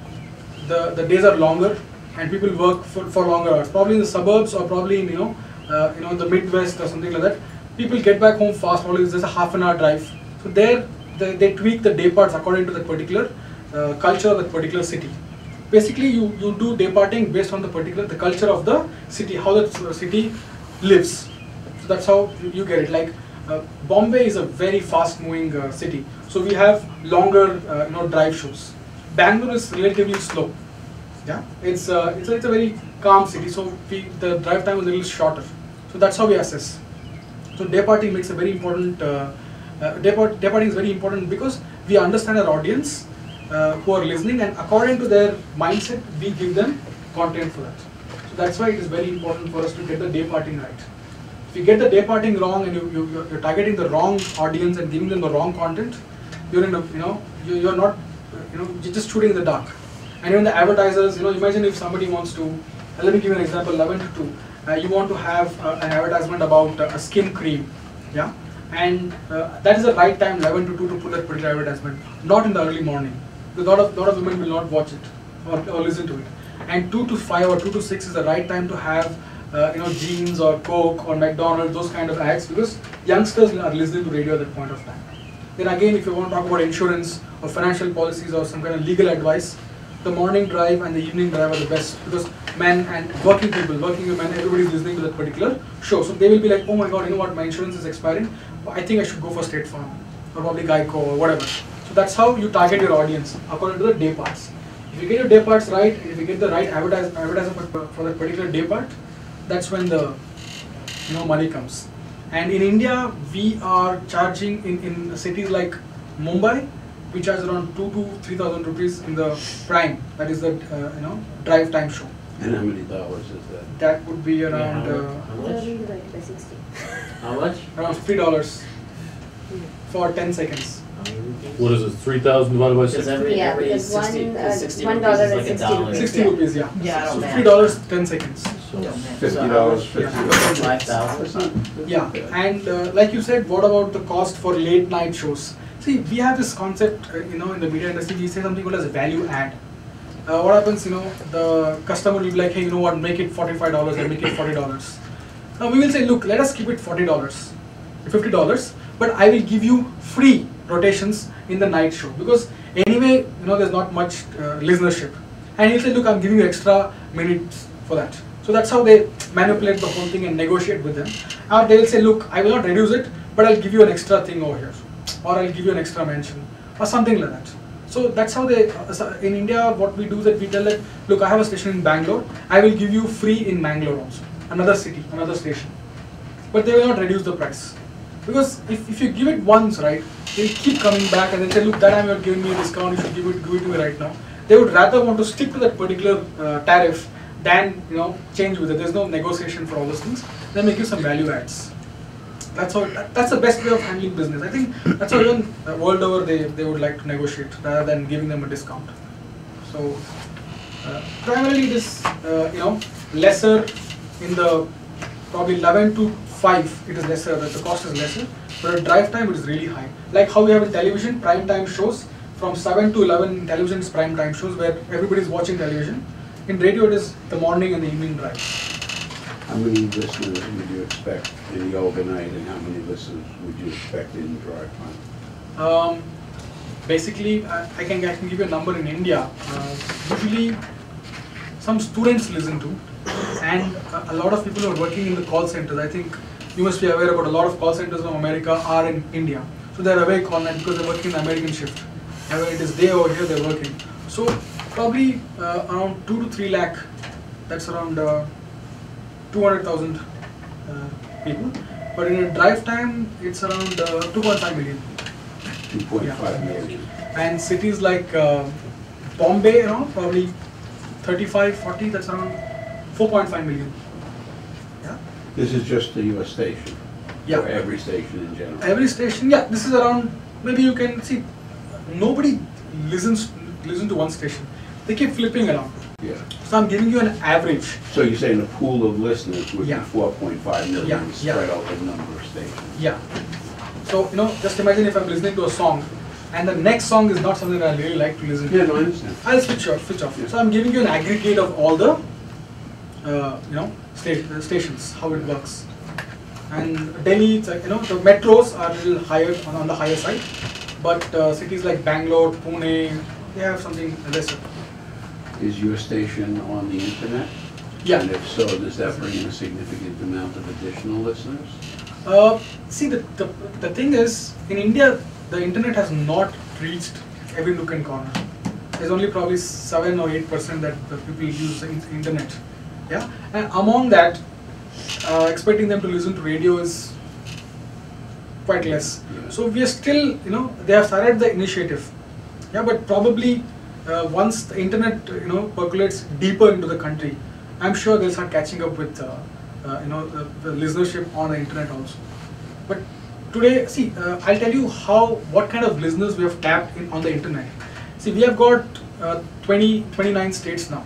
the the days are longer and people work for, for longer hours. Probably in the suburbs or probably in you know uh, you know the midwest or something like that people get back home fast. Probably it's just a half an hour drive. So there they, they tweak the day parts according to the particular uh, culture of the particular city. Basically you you do day parting based on the particular the culture of the city how uh, city lives. So that's how you, get it. Like uh, bombay is a very fast moving uh, city. So we have longer uh, you know drive shows. Bangalore is relatively slow. Yeah? It's uh, it's, a, it's a very calm city. So we, the drive time is a little shorter. So that's how we assess. So day parting makes a very important uh, uh, day, part, day parting is very important because we understand our audience uh, who are listening and according to their mindset we give them content for that. So that's why it is very important for us to get the day parting right. If you get the day parting wrong and you, you you're- targeting the wrong audience and giving them the wrong content you're in a you know you, you're not you know you're just shooting in the dark. And even the advertisers you know imagine if somebody wants to uh, let me give you an example 11 to 2 uh, you want to have uh, an advertisement about a skin cream yeah and uh, that is the right time 11 to 2 to put that particular advertisement not in the early morning because a lot of lot of women will not watch it or, or listen to it and 2 to 5 or 2 to 6 is the right time to have uh, you know jeans or coke or mcdonald's those kind of ads because youngsters are listening to radio at that point of time then again if you want to talk about insurance or financial policies or some kind of legal advice the morning drive and the evening drive are the best because men and working people, working women, everybody is listening to that particular show. So they will be like, oh my god, you know what, my insurance is expiring. I think I should go for State Farm or probably Geico or whatever. So that's how you target your audience according to the day parts. If you get your day parts right, if you get the right advertise, advertisement for for that particular day part, that's when the you know money comes. And in India, we are charging in, in cities like Mumbai, we charge around two to three thousand rupees in the prime. That is the uh, you know drive time show. And how many dollars is that? That would be around how- uh, How They're much? being divided by sixty. How much? around three dollars for ten seconds. What is it, three thousand divided by Because six? every, Yeah, every because sixty, one, because uh, sixty one rupees dollar is is like a 60 dollar. rupees. Sixty Yeah. rupees, yeah. Yeah, I don't So know. fifty dollars, ten seconds. So, Don't Fifty So dollars, fifty Yeah. dollars. five thousand? That's Yeah, and uh, like you said, what about the cost for late night shows? See, we have this concept, uh, you know, in the media industry, we say something called as value add. Uh, what happens, you know, the customer will be like, hey, you know what, make it forty-five dollars and make it forty dollars. Now we will say, look, let us keep it forty dollars, fifty dollars, but I will give you free rotations in the night show because anyway, you know, there's not much uh, listenership, and he'll say, look, I'm giving you extra minutes for that. So that's how they manipulate the whole thing and negotiate with them. Or they'll say, look, I will not reduce it, but I'll give you an extra thing over here, or I'll give you an extra mention, or something like that. So that's how they, in India, what we do is that we tell that, look, I have a station in Bangalore, I will give you free in Bangalore also, another city, another station. But they will not reduce the price. Because if, if you give it once, right, they'll keep coming back and they say, look, that time you're giving me a discount, you should give it, give it to me right now. They would rather want to stick to that particular uh, tariff than, you know, change with it. There's no negotiation for all those things. They make you some value adds. That's how, that, that's the best way of handling business. I think that's how even uh, world over they, they would like to negotiate rather than giving them a discount. So uh, primarily this, uh, you know, lesser in the probably 11 to 5 it is lesser, that the cost is lesser, but at drive time it is really high. Like how we have in television, prime time shows, from 7 to 11 in television is prime time shows where everybody is watching television. In radio it is the morning and the evening drive. How many listeners would you expect in the overnight and how many listeners would you expect in the drive time? Um, basically, I, I can I can give you a number in India. Uh, usually, some students listen to, and a, a lot of people are working in the call centers. I think you must be aware about a lot of call centers from America are in India, so they're awake all night because they're working the American shift. When it is day over here, they're working. So probably uh, around two to three lakh. That's around uh, two hundred thousand uh, people. But in a drive time, it's around uh, 2.5 million Two point five million. and cities like uh, Bombay, you know, probably 35, 40, that's around 4.5 million. Yeah. This is just the US station? Yeah. Or every station in general? Every station, yeah, this is around, maybe you can see, nobody listens listen to one station. They keep flipping around. Yeah. So I'm giving you an average. So you're saying the pool of listeners would be Yeah. five Yeah, million yeah. spread over a number of stations? Yeah. So, you know, just imagine if I'm listening to a song and the next song is not something I really like to listen to. Yeah, no, I understand. I'll switch off, switch off. Yeah. So I'm giving you an aggregate of all the, uh, you know, sta- uh, stations, how it works. And Delhi, it's like, you know, the metros are a little higher, on, on the higher side. But uh, cities like Bangalore, Pune, they have something lesser. Is your station on the internet? Yeah. And if so, does that bring in a significant amount of additional listeners? Uh, see, the, the, the thing is, in India, the internet has not reached every nook and corner. There's only probably 7 or 8% that the people use the internet. Yeah? And among that, uh, expecting them to listen to radio is quite less. Yeah. So we are still, you know, they have started the initiative. Yeah, but probably uh, once the internet, you know, percolates deeper into the country, I'm sure they'll start catching up with, uh, uh, you know, the, the listenership on the internet also. But today, see, uh, I'll tell you how, what kind of listeners we have tapped in on the internet. See, we have got uh, 20, 29 states now,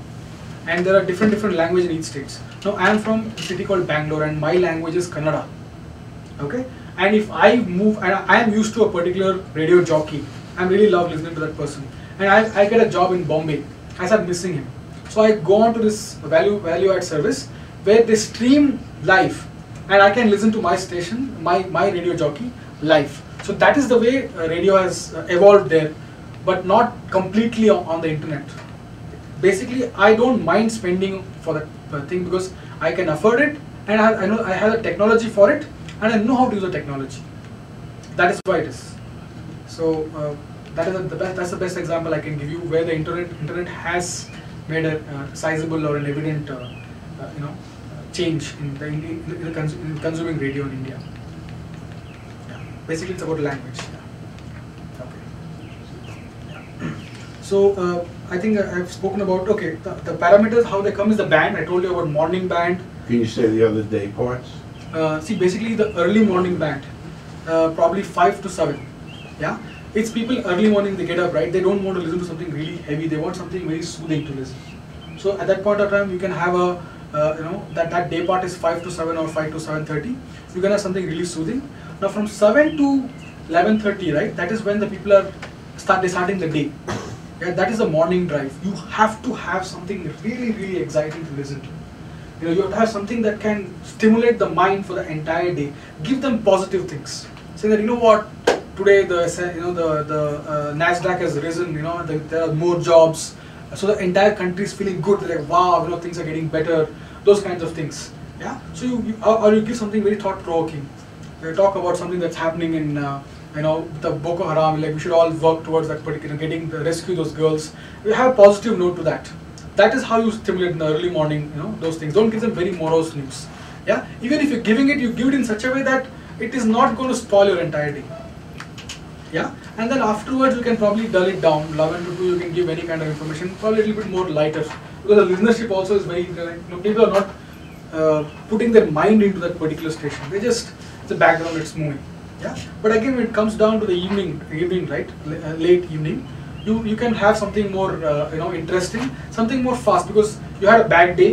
and there are different different language in each states. Now, I am from a city called Bangalore, and my language is Kannada. Okay, and if I move, and I am used to a particular radio jockey, I really love listening to that person, and I, I get a job in Bombay, I start missing him. So I go on to this value value add service where they stream live, and I can listen to my station, my my radio jockey live. So that is the way uh, radio has uh, evolved there, but not completely on, the internet. basically I don't mind spending for that uh, thing because I can afford it and I, I know I have the technology for it and I know how to use the technology. That is why it is. So uh, that is the best. That's the best example I can give you where the internet internet has made a uh, sizable or an evident uh, uh, you know uh, change in the in, in, in, the cons- in consuming radio in India. Yeah. Basically, it's about language. Yeah. Okay. Yeah. So uh, I think I- I've spoken about okay the, the parameters how they come is the band. I told you about morning band. Can you say the other day parts? Uh, see, basically the early morning band, uh, probably five to seven. Yeah, it's people early morning they get up right. They don't want to listen to something really heavy. They want something very soothing to listen. So at that point of time, you can have a uh, you know that that day part is five to seven or five to seven thirty. You can have something really soothing. Now from seven to eleven thirty, right? That is when the people are start starting the day. Yeah, that is the morning drive. You have to have something really really exciting to listen to. You know, you have to have something that can stimulate the mind for the entire day. Give them positive things. Saying that you know what, today the you know the the uh, Nasdaq has risen. You know, the, there are more jobs. So the entire country is feeling good. They're like wow, you know, things are getting better. Those kinds of things. Yeah. So you, you or, or you give something very thought provoking. You talk about something that's happening in. Uh, you know the Boko Haram, like we should all work towards that particular, getting the rescue those girls. You have a positive note to that that is how you stimulate in the early morning you know those things don't give them very morose news yeah even if you're giving it you give it in such a way that it is not going to spoil your entire day yeah? And then afterwards you can probably dull it down. 11 to 2 you can give any kind of information. Probably a little bit more lighter. Because the listenership also is very you know, people are not uh, putting their mind into that particular station. They just a background it's moving. Yeah? But again when it comes down to the evening evening right? L- uh, late evening you you can have something more uh, you know interesting something more fast. Because you had a bad day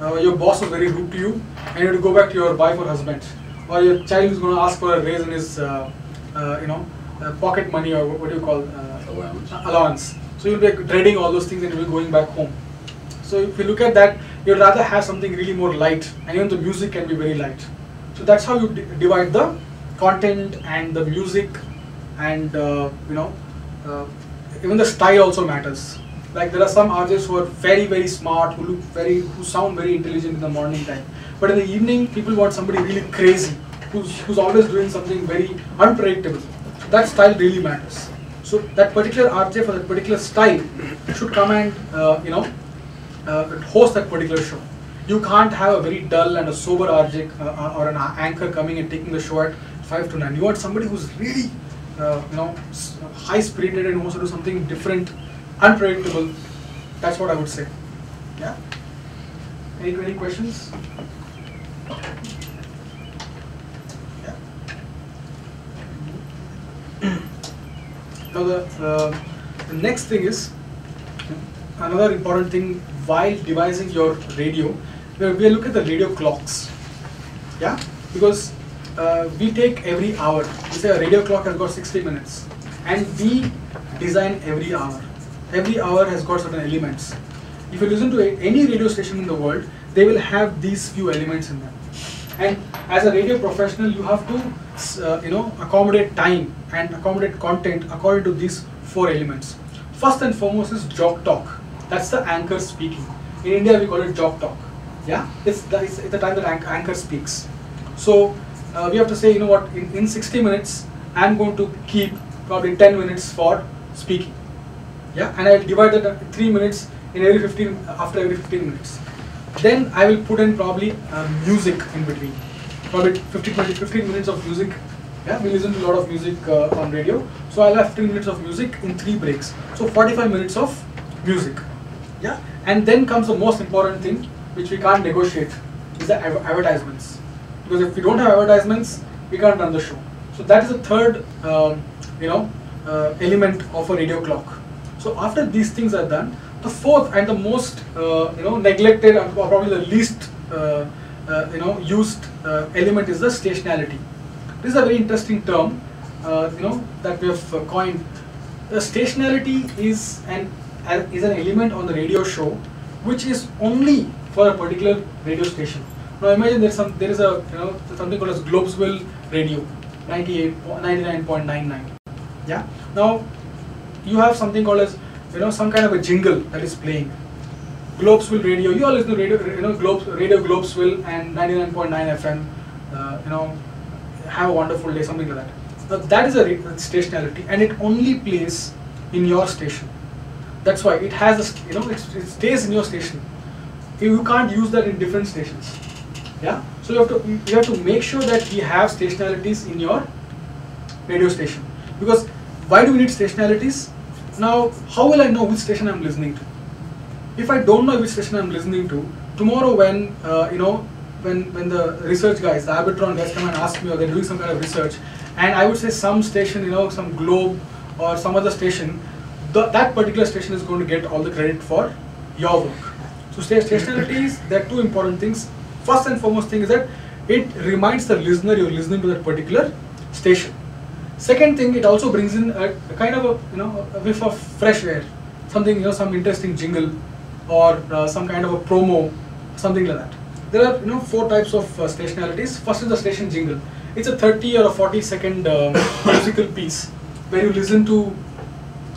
uh, your boss was very rude to you and you have to go back to your wife or husband. Or your child is going to ask for a raise in his uh, uh, you know pocket money or what, what do you call uh, Allowance. allowance. So you'll be dreading all those things and you'll be going back home. So if you look at that you'd rather have something really more light and even the music can be very light. So that's how you d- divide the content and the music and uh, you know uh, even the style also matters. Like there are some artists who are very very smart who look very who sound very intelligent in the morning time. But in the evening people want somebody really crazy who's, who's always doing something very unpredictable that style really matters so that particular RJ for that particular style should come and uh, you know uh, host that particular show. You can't have a very dull and a sober RJ uh, or an anchor coming and taking the show at five to nine. You want somebody who's really uh, you know high spirited and wants to do something different, unpredictable. That's what I would say. Yeah. Any any questions? Now the, uh, the next thing is another important thing while devising your radio. We we look at the radio clocks. Yeah, because uh, we take every hour. We say a radio clock has got 60 minutes, and we design every hour. Every hour has got certain elements. If you listen to a- any radio station in the world, they will have these few elements in them. And as a radio professional, you have to, uh, you know, accommodate time and accommodate content according to these four elements. First and foremost is jock talk. That's the anchor speaking. In India, we call it jock talk. Yeah, it's the, it's the time that anch- anchor speaks. So uh, we have to say, you know what, in, in 60 minutes, I'm going to keep probably 10 minutes for speaking. Yeah, and I'll divide that uh, three minutes in every 15 after every 15 minutes. Then I will put in probably uh, music in between, probably 15, 20, 15 minutes of music. Yeah, we listen to a lot of music uh, on radio, so I'll have 15 minutes of music in three breaks. So 45 minutes of music. Yeah, and then comes the most important thing, which we can't negotiate, is the adver- advertisements. Because if we don't have advertisements, we can't run the show. So that is the third, um, you know, uh, element of a radio clock. So after these things are done, the fourth and the most, uh, you know, neglected and probably the least, uh, you know, used uh, element is the stationality. This is a very interesting term, uh, you know, that we have uh, coined. The stationality is an uh, is an element on the radio show, which is only for a particular radio station. Now imagine there's some there is a you know something called as Globesville Radio, 98 99.99. Yeah. Now you have something called as you know some kind of a jingle that is playing Globesville radio. You listen to radio, you know, Globes, Radio Globesville and 99.9 FM. Uh, you know, have a wonderful day, something like that. Now, that is a stationality, and it only plays in your station. That's why it has a, you know, it's, it stays in your station. You you can't use that in different stations. Yeah. So you have to you have to make sure that you have stationalities in your radio station. Because why do we need stationalities? Now, how will I know which station I'm listening to? If I don't know which station I'm listening to, tomorrow when uh, you know when when the research guys, the Arbitron guys come and ask me, or they're doing some kind of research, and I would say some station, you know, some Globe or some other station, the, that particular station is going to get all the credit for your work. So sta- stationalities, [LAUGHS] there are two important things. First and foremost thing is that it reminds the listener you're listening to that particular station. Second thing, it also brings in a, a kind of a you know a whiff of fresh air, something you know some interesting jingle, or uh, some kind of a promo, something like that. There are you know four types of uh, stationalities. First is the station jingle. It's a 30 or a 40 second um, [COUGHS] musical piece where you listen to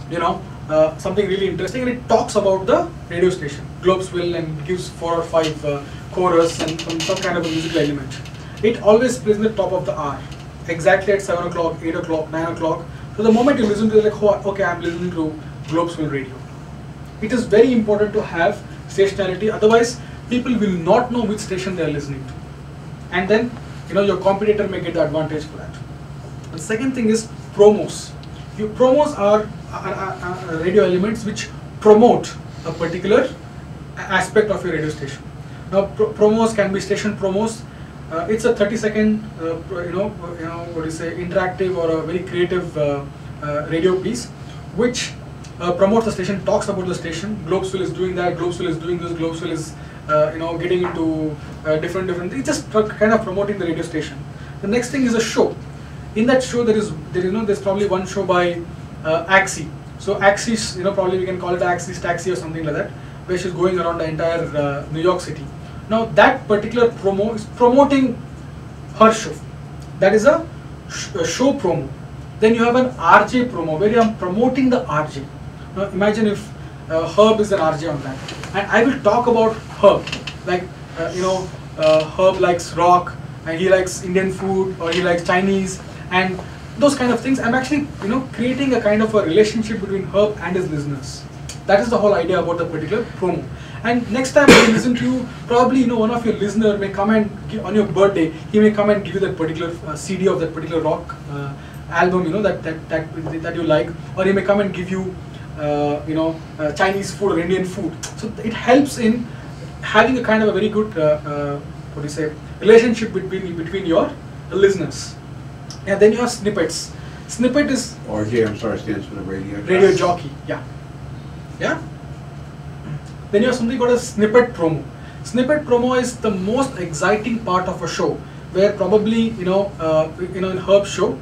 you know uh, something really interesting and it talks about the radio station globesville and gives four or five uh, chorus and some, some kind of a musical element it always plays in the top of the hour exactly at 7 o'clock 8 o'clock 9 o'clock so the moment you listen to it like oh, okay i'm listening to globesville radio it is very important to have stationality otherwise people will not know which station they are listening to and then you know your competitor may get the advantage for that the second thing is promos. You, promos are, are, are, are radio elements which promote a particular aspect of your radio station. Now, pro- promos can be station promos. Uh, it's a 30 second, uh, you know, you know, what do you say, interactive or a very creative uh, uh, radio piece, which uh, promotes the station, talks about the station. Globesville is doing that. Globesville is doing this. Globesville is, uh, you know, getting into uh, different different. It's just kind of promoting the radio station. The next thing is a show in that show there is there you know there's probably one show by uh, Axie. So Axis, you know, probably we can call it Axis Taxi or something like that, where she's going around the entire uh, New York City. Now that particular promo is promoting her show. That is a, sh- a show promo. Then you have an RJ promo where I'm promoting the RJ. Now imagine if uh, Herb is an RJ on that, and I will talk about Herb, like uh, you know, uh, Herb likes rock and he likes Indian food or he likes Chinese and those kind of things. I'm actually you know creating a kind of a relationship between Herb and his listeners. That is the whole idea about the particular promo. And next time I listen to you, probably you know one of your listener may come and give, on your birthday, he may come and give you that particular uh, CD of that particular rock uh, album, you know that that that that you like, or he may come and give you you know uh, Chinese food or Indian food. So it helps in having a kind of a very good uh, uh, what do you say relationship between between your listeners. And then you have snippets. Snippet is RJ, I'm sorry, stands for the radio. radio jockey. Yeah. Yeah. Then you have something called a snippet promo. Snippet promo is the most exciting part of a show, where probably you know, uh, you know, in Herb's show,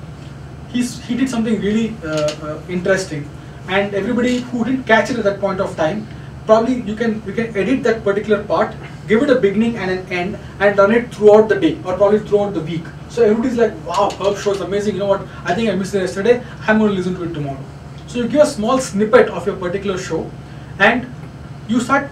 he's he did something really uh, uh, interesting, and everybody who didn't catch it at that point of time, probably you can you can edit that particular part, give it a beginning and an end, and run it throughout the day or probably throughout the week. So everybody's like, wow, Herb show is amazing. You know what? I think I missed it yesterday. I'm going to listen to it tomorrow. So you give a small snippet of your particular show, and you start,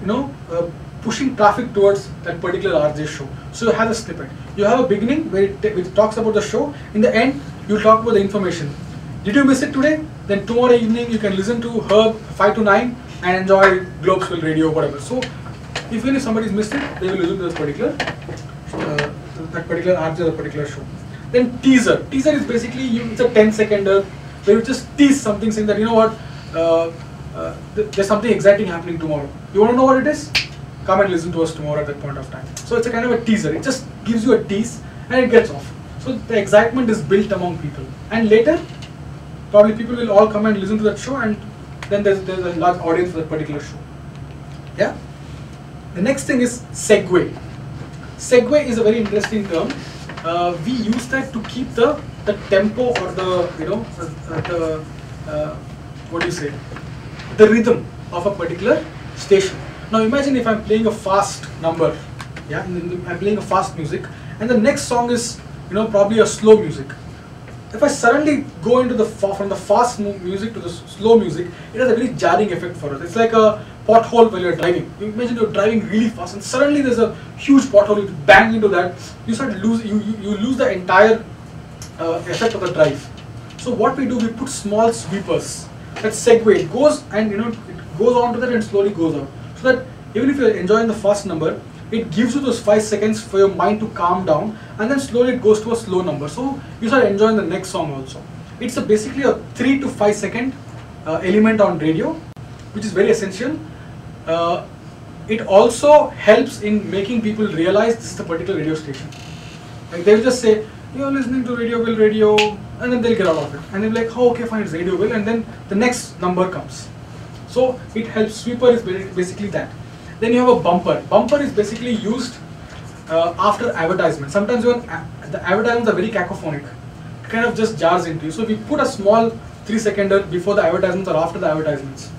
you know, uh, pushing traffic towards that particular RJ show. So you have a snippet. You have a beginning where it, which talks about the show. In the end, you talk about the information. Did you miss it today? Then tomorrow evening you can listen to Herb 5 to 9 and enjoy Globesville radio, whatever. So if even if somebody's missed it, they will listen to this particular uh, that particular RJ, that particular show. Then teaser. Teaser is basically you, it's a 10 seconder where you just tease something saying that you know what, uh, uh, th- there's something exciting happening tomorrow. You want to know what it is? Come and listen to us tomorrow at that point of time. So it's a kind of a teaser. It just gives you a tease and it gets off. So the excitement is built among people. And later, probably people will all come and listen to that show and then there's, there's a large audience for that particular show. Yeah? The next thing is segue. Segue is a very interesting term. Uh, we use that to keep the, the tempo or the, you know, uh, the, uh, what do you say, the rhythm of a particular station. Now imagine if I'm playing a fast number, yeah, I'm playing a fast music, and the next song is, you know, probably a slow music. If I suddenly go into the from the fast mu- music to the slow music, it has a very jarring effect for us. It's like a pothole while you're driving. You imagine you're driving really fast and suddenly there's a huge pothole, you bang into that, you start lose you, you, you lose the entire uh, effect of the drive. So what we do, we put small sweepers that segue. It goes and you know it goes on to that and slowly goes out. So that even if you're enjoying the fast number, it gives you those five seconds for your mind to calm down, and then slowly it goes to a slow number. So you start enjoying the next song also. It's a basically a three to five second uh, element on radio, which is very essential. Uh, it also helps in making people realize this is the particular radio station. Like they'll just say, you're listening to Radio Will Radio, and then they'll get out of it. And they'll be like, oh, okay, fine, it's Radio Will, and then the next number comes. So it helps. Sweeper is basically that. Then you have a bumper. Bumper is basically used uh, after advertisement. Sometimes when a- the advertisements are very cacophonic, it kind of just jars into you. So we put a small three seconder before the advertisements or after the advertisements,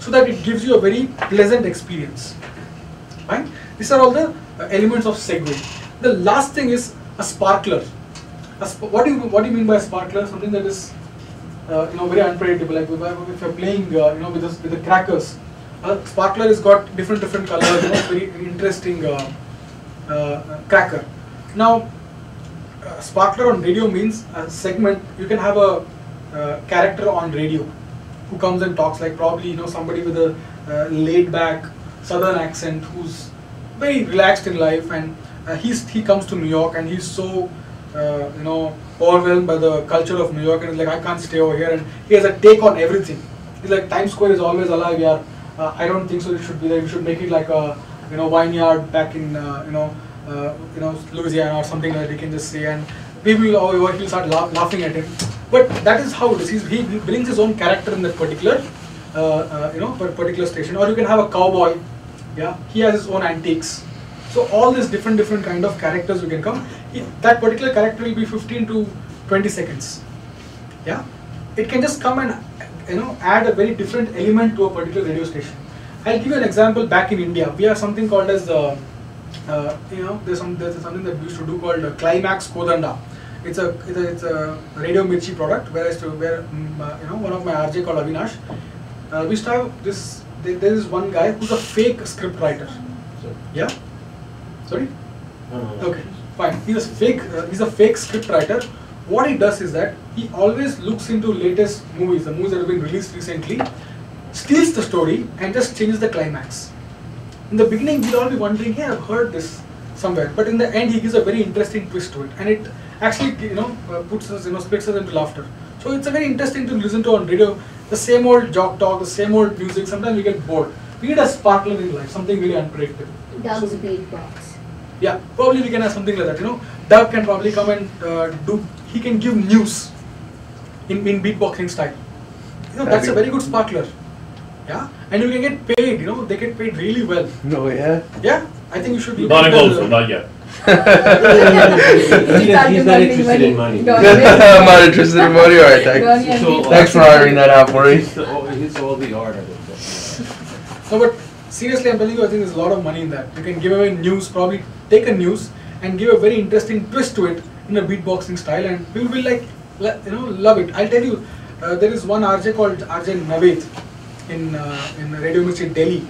so that it gives you a very pleasant experience. Fine. These are all the uh, elements of segue. The last thing is a sparkler. A sp- what do you what do you mean by a sparkler? Something that is uh, you know very unpredictable. Like if, you're playing uh, you know with the, with the crackers, a sparkler has got different different colors. You know, very interesting uh, uh, cracker. Now, uh, sparkler on radio means a segment. You can have a uh, character on radio who comes and talks like probably you know somebody with a uh, laid back southern accent who's very relaxed in life and uh, he's he comes to New York and he's so uh, you know overwhelmed by the culture of New York and he's like I can't stay over here and he has a take on everything. He's like Times Square is always alive. Yeah, uh, I don't think so. It should be there. We should make it like a you know vineyard back in uh, you know uh, you know Louisiana or something that. He can just say and people will will start laugh, laughing at him. But that is how it is. He's, he brings his own character in that particular uh, uh, you know particular station. Or you can have a cowboy. Yeah, he has his own antiques. So all these different different kind of characters you can come. It, that particular character will be 15 to 20 seconds. Yeah, it can just come and you know add a very different element to a particular radio station. I'll give you an example. Back in India, we have something called as uh, uh, you know there's some there's something that we used to do called uh, Climax Kodanda. It's a it's a, it's a Radio Mirchi product where I used to where uh, you know one of my RJ called Avinash. Uh, we used to have this. There, there is one guy who's a fake script writer. Yeah. Sorry. Okay, fine. He's a fake. Uh, he's a fake script writer. What he does is that he always looks into latest movies, the movies that have been released recently, steals the story and just changes the climax. In the beginning, we'll all be wondering, "Hey, I've heard this somewhere," but in the end, he gives a very interesting twist to it, and it actually, you know, uh, puts us, you know, splits us into laughter. So it's a very interesting to listen to on radio. The same old jock talk, the same old music. Sometimes we get bored. We need a sparkler in life, something really unpredictable. Doug's So- beatbox. yeah, probably we can have something like that. You know, Doug can probably come and uh, do. He can give news in in beatboxing style. You know, that's a very good sparkler. Yeah, and you can get paid. You know, they get paid really well. No, yeah. Yeah, I think you should. look Not in at the- not yet. He's not- he's not interested in money. [LAUGHS] I'm not interested in money. All right, thanks. So- beatbox. Thanks for ironing that out for me. It's the- oh, it's all the art of it. but, No, but seriously, I'm telling you, I think there's a lot of money in that. You can give away news, probably take a news and give a very interesting twist to it in a beatboxing style, and people will like, you know, love it. I'll tell you, uh, there is one RJ called RJ Naved in uh, in Radio Mirchi Delhi.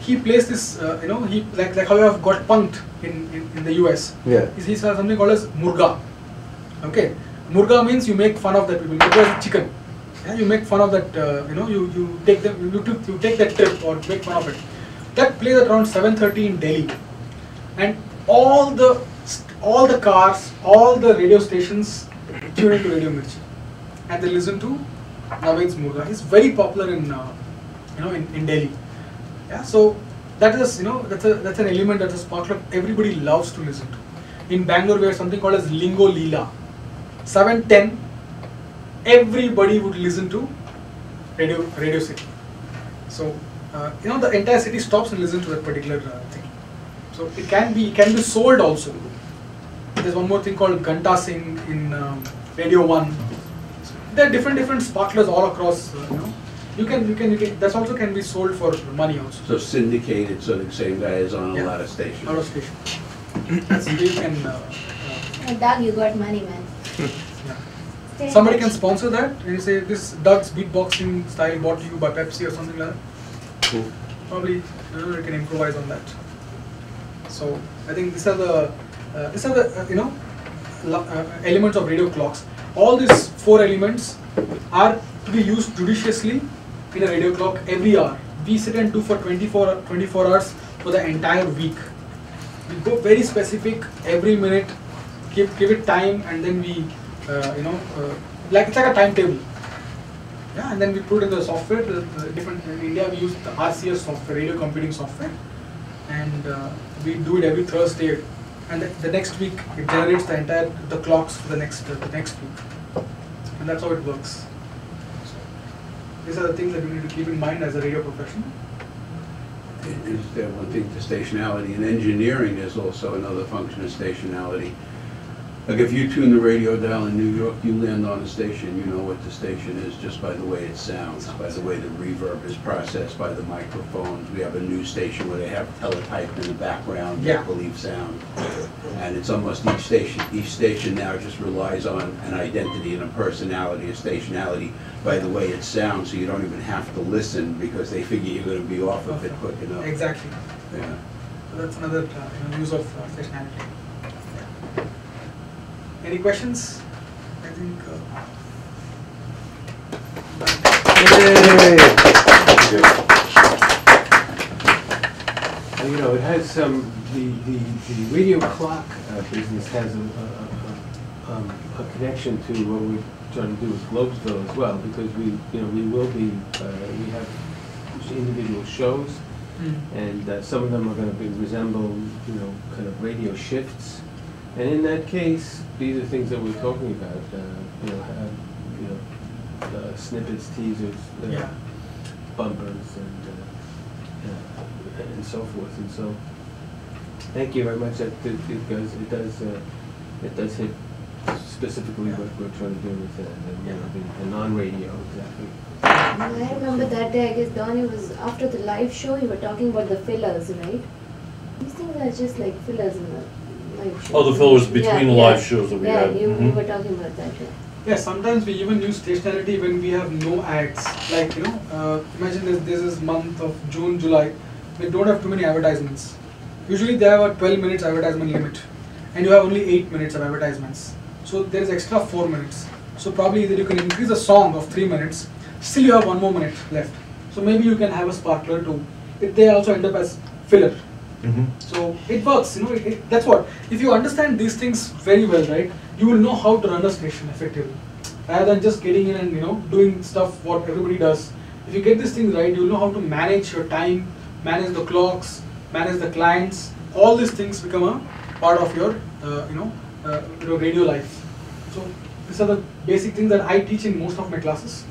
He plays this, uh, you know, he like like how you have got punked in, in, in the US. Yeah. He's has something called as murga. Okay, murga means you make fun of that people. Is chicken. Yeah, you make fun of that. Uh, you know, you you take them, you, you take that trip or make fun of it. That plays at around 7:30 in Delhi, and all the all the cars, all the radio stations tune into Radio Mirchi, and they listen to Naved's Murga. He's very popular in uh, you know in, in Delhi. Yeah, so that is you know that's a that's an element that's a sparkler everybody loves to listen to. In Bangalore, we have something called as Lingo Leela. 710, everybody would listen to Radio Radio City. So uh, you know the entire city stops and listens to that particular uh, thing. So it can be it can be sold also. There's one more thing called Ganta Singh in um, Radio One. So there are different different sparklers all across. Uh, you know, you can you can you can. That also can be sold for money also. So syndicated, so the same guy is on a Yeah. lot of stations. Out of station. That's you can. Uh, uh, Doug, you got money, man. yeah. Somebody can sponsor that and you say this Doug's beatboxing style brought to you by Pepsi or something like that. Cool. probably uh, we can improvise on that. So I think these are the uh, these are the uh, you know uh, elements of radio clocks. All these four elements are to be used judiciously in a radio clock every hour. We sit and do for 24, 24 hours for the entire week. We go very specific every minute, give give it time, and then we uh, you know uh, like it's like a timetable. Yeah, and then we put in the software. The, the different in India we use the RCS software, radio computing software, and uh, we do it every Thursday. And the, the next week it generates the entire the clocks for the next uh, the next week, and that's how it works. So these are the things that we need to keep in mind as a radio professional. Is there one thing to stationality? In engineering, there's also another function of stationality. Like if you tune the radio dial in New York, you land on a station, you know what the station is just by the way it sounds, by the way the reverb is processed, by the microphones. We have a news station where they have teletype in the background, Yeah. make-believe sound. And it's almost each station, each station now just relies on an identity and a personality, a stationality by the way it sounds, so you don't even have to listen because they figure you're gonna be off of it quick enough. Exactly. Yeah. So that's another uh, use of uh, stationality. Yeah. Any questions? I think. Uh, You know, it has some, the, the, the radio clock uh, business has a, a, a, um, a connection to what we're trying to do with Globesville as well, because we, you know, we will be, uh, we have individual shows, and uh, some of them are gonna be, resemble, you know, kind of radio shifts. And in that case, these are things that we're talking about, uh, you know, have, you know, uh, snippets, teasers, uh, Yeah. bumpers, and, uh, uh, and so forth, and so, thank you very much, that, it it does, it does, uh, it does hit specifically what we're trying to do with, uh, the, you know, the, the non-radio, exactly. I remember that day, I guess Donnie was, after the live show, you were talking about the fillers, right? These things are just like fillers in the live show. Oh, the fillers between Yeah, the yeah. live shows that we Yeah, have. you, you Mhm. were talking about that, yeah. Yes, sometimes we even use stationality when we have no ads. Like, you know, uh, imagine this, this is month of June, July. We don't have too many advertisements. Usually they have a 12 minutes advertisement limit and you have only 8 minutes of advertisements. So there is extra 4 minutes. So probably either you can increase a song of 3 minutes, still you have 1 more minute left. So maybe you can have a sparkler too. It, they also end up as filler. Mhm. So it works, you know, it, it, that's what. If you understand these things very well, right, you will know how to run a station effectively. Rather than just getting in and, you know, doing stuff what everybody does. If you get these things right, you'll know how to manage your time, manage the clocks, manage the clients. All these things become a part of your, uh, you know, uh, your radio life. So these are the basic things that I teach in most of my classes.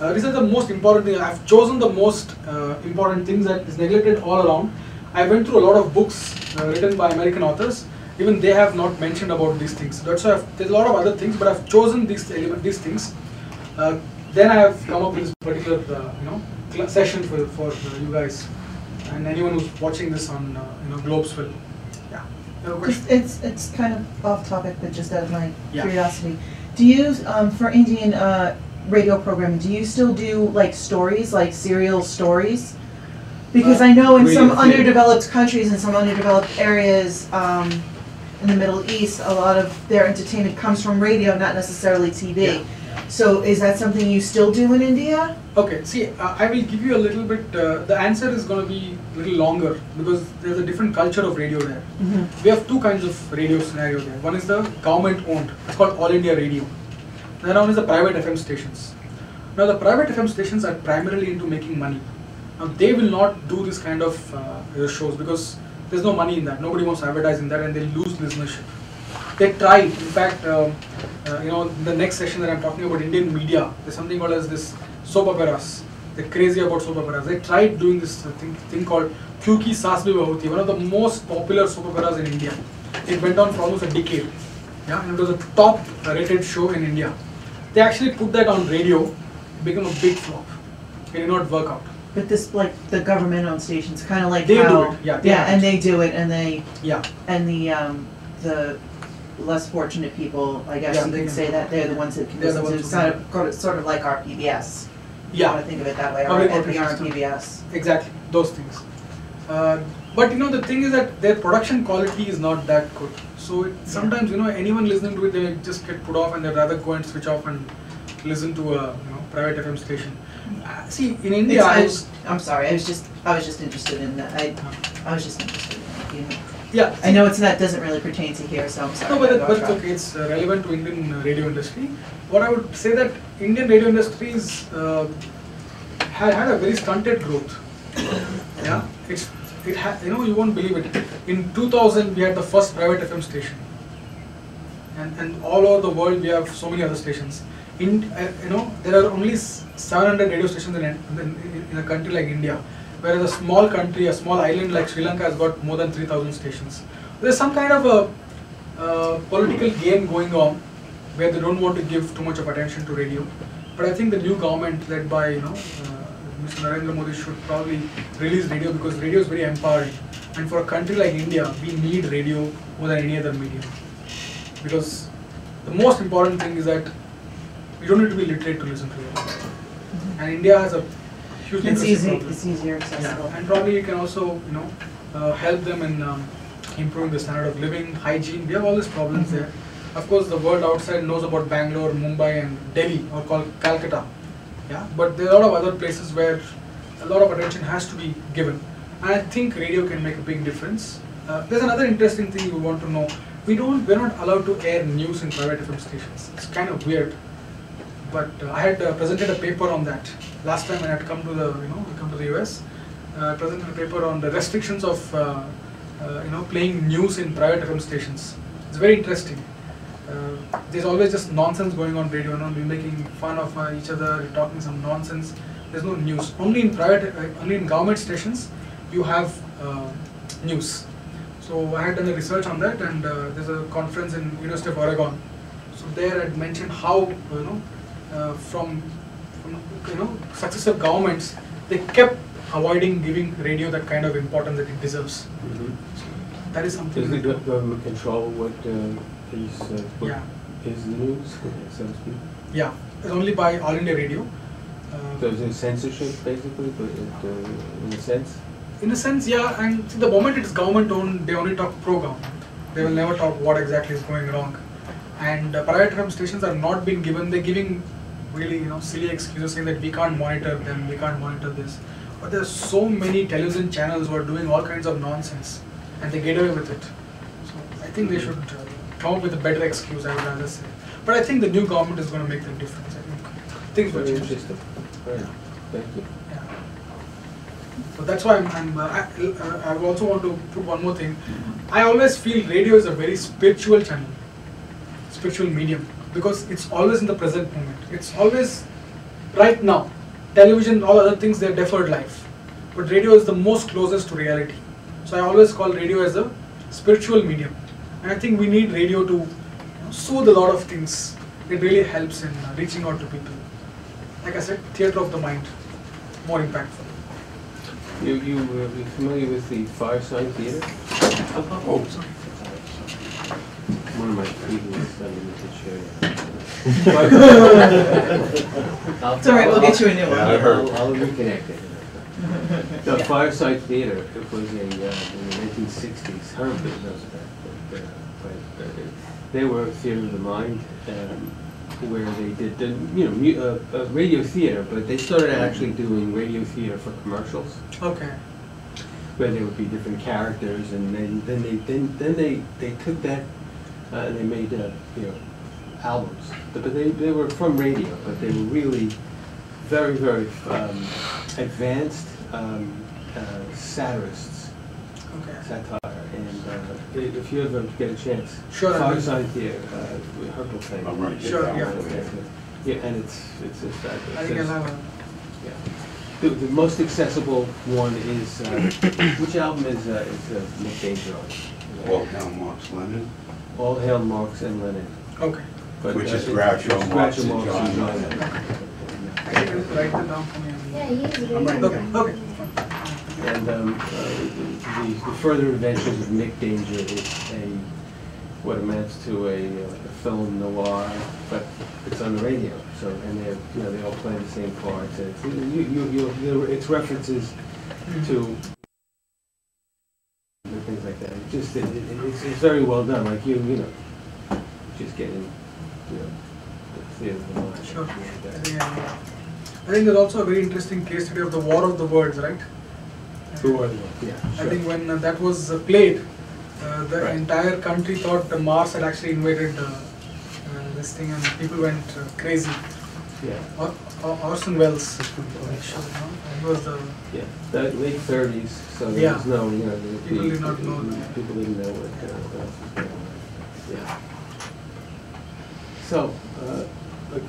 Uh, these are the most important things. I've chosen the most uh, important things that is neglected all around. I went through a lot of books uh, written by American authors. Even they have not mentioned about these things. That's why I've, there's a lot of other things, but I've chosen these element, these things. Uh, then I have come up with this particular, uh, you know, session for for uh, you guys and anyone who's watching this on, uh, you know. Yeah. Have a question? Just, it's, it's kind of off topic, but just out of my Yeah. curiosity. Do you, um, for Indian, uh, radio programming, do you still do like stories, like serial stories? Because I know in some underdeveloped countries, in some underdeveloped areas, um, in the Middle East, a lot of their entertainment comes from radio, not necessarily TV. So is that something you still do in India? Okay, see, uh, I will give you a little bit, uh, the answer is going to be a little longer because there's a different culture of radio there. We have two kinds of radio scenario there. One is the government owned, it's called All India Radio. The other one is the private FM stations. Now, the private FM stations are primarily into making money. Now, they will not do this kind of uh, shows because there's no money in that. Nobody wants to advertise in that and they lose listenership. They tried, in fact, um, uh, you know, the next session that I'm talking about Indian media, there's something called as this soap operas. They're crazy about soap operas. They tried doing this uh, thing, thing called Kyunki Saas Bhi Bahuti, one of the most popular soap operas in India. It went on for almost a decade. Yeah, and it was a top rated show in India. They actually put that on radio, became a big flop. It did not work out. But this, like, the government-owned stations, kind of like They do how, it, yeah, they yeah, and they do it, and they, Yeah, and the, um, the less fortunate people, I guess Yeah, you they could can- say that they're the ones that can They're the listen to, ones who sort of, sort of- sort of like our PBS. you Yeah. wanna think of it that way, Public NPR and. PBS. Exactly, those things. Uh, but you know, the thing is that their production quality is not that good. So it, sometimes, you know, anyone listening to it, they just get put off and they'd rather go and switch off and listen to a you know, private FM station. Uh, see, in India, I I was, was, I'm sorry, I was just, I was just interested in that, I, I was just interested in it, you know. yeah. I know it's not, doesn't really pertain to here, so I'm sorry. No, but, it, but it's okay. It's uh, relevant to Indian uh, radio industry. What I would say that Indian radio industry is uh, had, had a very stunted growth. Yeah, it's it ha- you know you won't believe it. In 2000 we had the first private FM station, and and all over the world we have so many other stations. In uh, you know there are only 700 radio stations in, in, in a country like India, whereas a small country, a small island like Sri Lanka has got more than 3,000 stations. There's some kind of a uh, political game going on where they don't want to give too much of attention to radio. But I think the new government led by you know uh, Mr. Narendra Modi should probably release radio because radio is very empowering. And for a country like India, we need radio more than any other medium. Because the most important thing is that you don't need to be literate to listen to radio. And India has a huge It's easy, problem. it's easier Yeah, and probably you can also, you know, uh, help them in um, improving the standard of living, hygiene. We have all these problems Mhm. there. Of course, the world outside knows about Bangalore, Mumbai, and Delhi, or called Calcutta. Yeah, but there are a lot of other places where a lot of attention has to be given, and I think radio can make a big difference. Uh, there's another interesting thing you want to know. We don't, we're not allowed to air news in private FM stations. It's kind of weird but uh, I had uh, presented a paper on that last time when I had come to the you know come to the US. Uh, I presented a paper on the restrictions of you know playing news in private FM stations. It's very interesting. Uh, there's always just nonsense going on radio. You know, we're making fun of uh, each other, talking some nonsense. There's no news. Only in private, uh, only in government stations, you have news. So I had done a research on that, and there's a conference in University of Oregon. So there I'd mentioned how you know from, from you know successive governments they kept avoiding giving radio that kind of importance that it deserves. That is something. Does the government control what uh, is, uh, what Yeah. is the news, [LAUGHS] so to speak? Yeah, it's only by All India Radio. Uh, So is it censorship, basically, but it, uh, in a sense? in a sense, yeah, and see, the moment it is government owned, they only talk pro government. They will never talk what exactly is going wrong. And uh, private FM stations are not being given, they're giving really, you know, silly excuses saying that we can't monitor them, we can't monitor this. But there are so many television channels who are doing all kinds of nonsense and they get away with it. So I think they should uh, come up with a better excuse, I would rather say. But I think the new government is going to make the difference. I think things will change. Right, thank you. Yeah. So that's why I'm, I'm uh, I, uh, I also want to put one more thing. I always feel radio is a very spiritual channel, spiritual medium, because it's always in the present moment. It's always right now. Television, all other things, they're deferred life. But radio is the most closest to reality. So I always call radio as a spiritual medium. And I think we need radio to you know, soothe a lot of things. It really helps in uh, reaching out to people. Like I said, theater of the mind, more impactful. You, you uh, be familiar with the Firesign Theater? Oh, sorry. One of my previous underneath It's all right, we'll get you a new one. Yeah, I heard. I'll, I'll reconnect it. The Firesign Theater, it was a, uh, in the nineteen sixties, Herb knows that, but, uh, but, uh, they were a theater of the mind, um, where they did, the, you know, mu- uh, uh, radio theater, but they started actually doing radio theater for commercials Okay. where there would be different characters, and then, then they then, then they they took that uh, and they made uh, you know albums, but but they they were from radio, but they were really very very um, advanced um, uh, satirists, Okay. satire, and uh, i- if you ever get a chance, Sure, I will. Firesign Theater, uh, Herschel thing. I'm right Sure, down yeah. for you. Yeah, and it's it's it's fabulous. I think I'll have a. Yeah. The, the most accessible one is, uh, [COUGHS] which album is, uh, is uh, Nick Danger on? Well, now Mark's Lennon. All Hail Marx and Lennon. Okay. But, Which is it- Groucho it's Marx and John Lennon. Lennon. I think you write that down for me. Yeah, he is I'm right. Okay. Okay. And um, uh, the, the further adventures of Nick Danger is a, what amounts to a, uh, a film noir, but it's on the radio. So, and they have, you know, they all play the same parts. and It's, you, you, you, you- it's references to and things like that. It just, it, it, it's, it's very well done, like you, you know, just getting, you know, the theater of the mind. Sure. like I that. think, uh, I think there's also a very interesting case study of the War of the Worlds, right? Who are they? Yeah, I think when uh, that was uh, played, uh, the Right. entire country thought the Mars had actually invaded uh, uh, this thing, and people went uh, crazy. Yeah, or Orson Welles, was the yeah, the late thirties, so there Yeah. was no, you know. the- People the- did not know. People didn't know what, uh, what else was going on. Yeah. So, uh,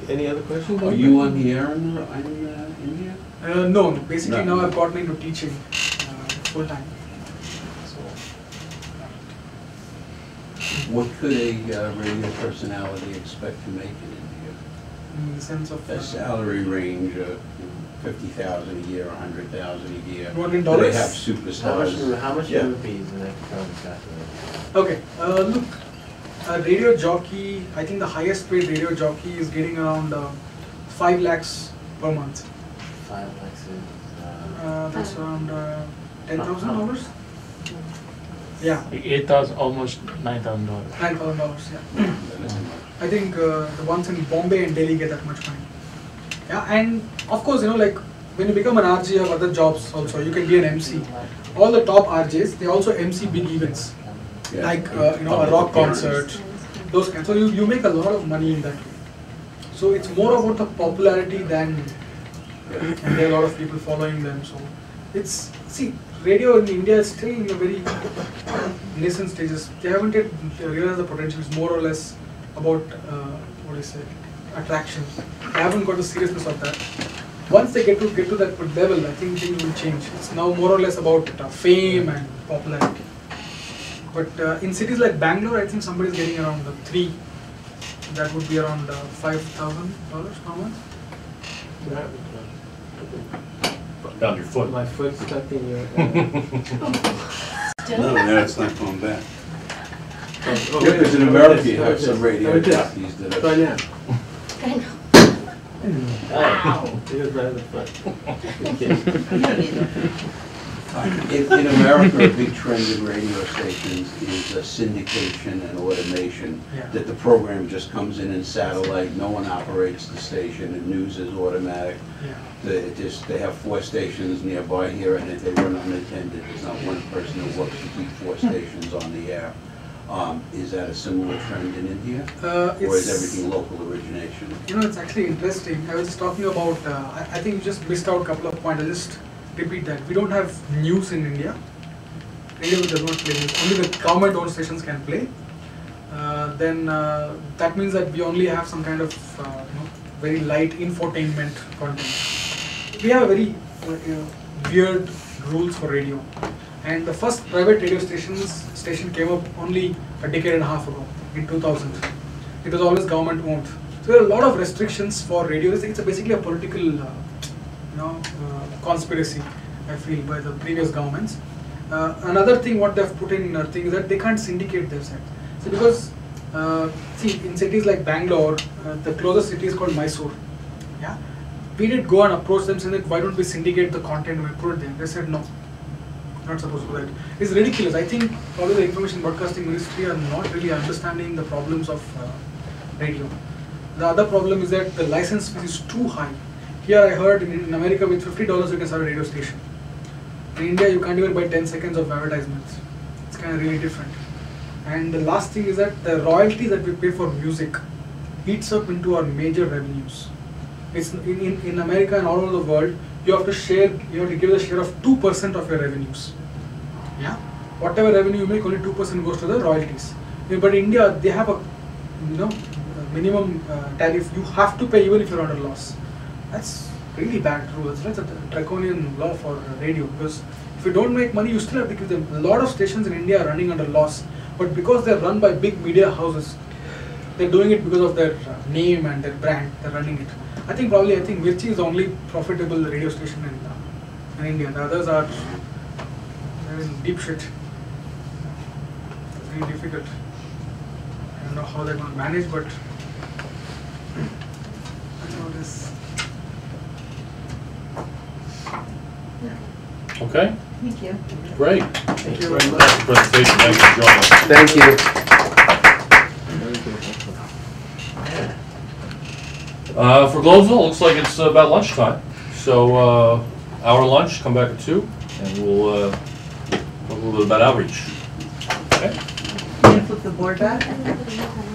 any other questions? Are you on the air in, uh, in uh, India? Uh, no, basically No. now I've gotten into teaching uh, full time. So, What could a uh, radio personality expect to make in India? in the sense of A salary range of fifty thousand a year, a hundred thousand a year. You want in Do They dollars? have How much, superstars. how much Yeah. rupees in that current calculator? Okay, uh, look, a radio jockey, I think the highest paid radio jockey is getting around uh, 5 lakhs per month. Five lakhs is, uh, Uh, that's around uh, $10,000? Yeah, Eight thousand, almost nine thousand dollars. $9,000, yeah. I think uh, the ones in Bombay and Delhi get that much money. Yeah, and of course, you know, like when you become an RJ, you have other jobs also. You can be an MC. All the top RJs, they also MC big events, Yeah. like uh, you know a rock concert, those kinds. So you, you make a lot of money in that. So it's more about the popularity than, and there are a lot of people following them. So it's see, radio in India is still in a very nascent stages. They haven't yet realized the potential. It's more or less about uh, what do you say, attraction. They haven't got the seriousness of that. Once they get to get to that level, I think things will change. It's now more or less about uh, fame and popularity. But uh, in cities like Bangalore, I think somebody's getting around uh, three. That would be around uh, five thousand dollars per month. Down your foot. My foot stuck in your. [LAUGHS] uh, No, no, it's not going back. Oh, Yeah, wait, because in America, you have some radio How about jockeys that Try are. now. I know. Wow. Here's right in the front. Okay. You don't need them. In, in America, a big trend in radio stations is uh, syndication and automation. Yeah. That the program just comes in in satellite, no one operates the station, and news is automatic. Yeah. They just, they have four stations nearby here, and if they run unattended, there's not one person who works to keep four stations on the air. Um, is that a similar trend in India? Uh, Or is everything local origination? You know, it's actually interesting. I was just talking about, uh, I, I think you just missed out a couple of points. I'll just repeat that. We don't have news in India. Radio does not play news. Only the government owned stations can play. Uh, then uh, that means that we only have some kind of uh, you know, very light infotainment content. We have very uh, you know, weird rules for radio. And the first private radio stations station came up only a decade and a half ago, in 2000. It was always government owned. So there are a lot of restrictions for radio. It's, basically a political, uh, you know, uh, conspiracy. I feel by the previous governments. Uh, another thing what they've put in uh, thing is that they can't syndicate their site. So because uh, see in cities like Bangalore, uh, the closest city is called Mysore. Yeah, we did go and approach them saying that why don't we syndicate the content we put it there. They said no, not supposed to do that. It's ridiculous. I think probably the information broadcasting ministry are not really understanding the problems of uh, radio. The other problem is that the license fee is too high. Here I heard in, in America with fifty dollars you can start a radio station. In India you can't even buy ten seconds of advertisements. It's kind of really different. And the last thing is that the royalty that we pay for music eats up into our major revenues. It's in, in, in America and all over the world, you have to share, you have to give a share of 2% of your revenues. Yeah? Whatever revenue you make, only 2% goes to the royalties. But in India, they have a, you know, minimum uh, tariff you have to pay even if you're under loss. That's really bad rule. That's a draconian law for radio because if you don't make money, you still have to give them. A lot of stations in India are running under loss, but because they're run by big media houses, they're doing it because of their uh, name and their brand. They're running it. I think probably I think Mirchi is the only profitable radio station in uh, in India. The others are they're in deep shit. It's very difficult. I don't know how they're going to manage, but that's all. this. Okay, Thank you. great. Thank you very much. That's the presentation, thanks for joining us. Thank you. Uh, for Globesville, it looks like it's about lunchtime. So, uh, our lunch, come back at two, and we'll, uh, talk a little bit about outreach. Okay? You gonna flip the board back?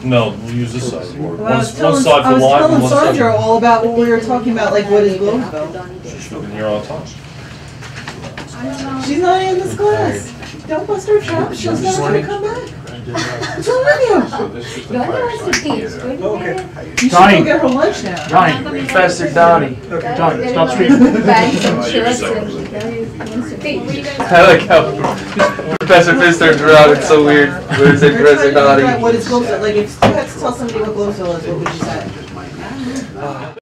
No, we'll use this side of the board. Well, I was one telling, side I was live and telling one side. Sandra all about what we were talking about, like what is Globesville. She's been here all the time. She's not in this class. Don't bust her chops, she's never gonna come back. What's wrong with you? So this is the Donnie fire wants to side teach, here. don't you? Okay. You should Johnny. go get her lunch now. Johnny, Professor Donnie. Johnny, stop speaking. Pants [LAUGHS] and shirts and Donnie wants to. I like how Professor Fist turns around. It's so weird. What is it, We're trying to Professor figure out Donnie? What is Globesville, like if you had to tell somebody what Globesville is, what would you say? Just my name. Uh,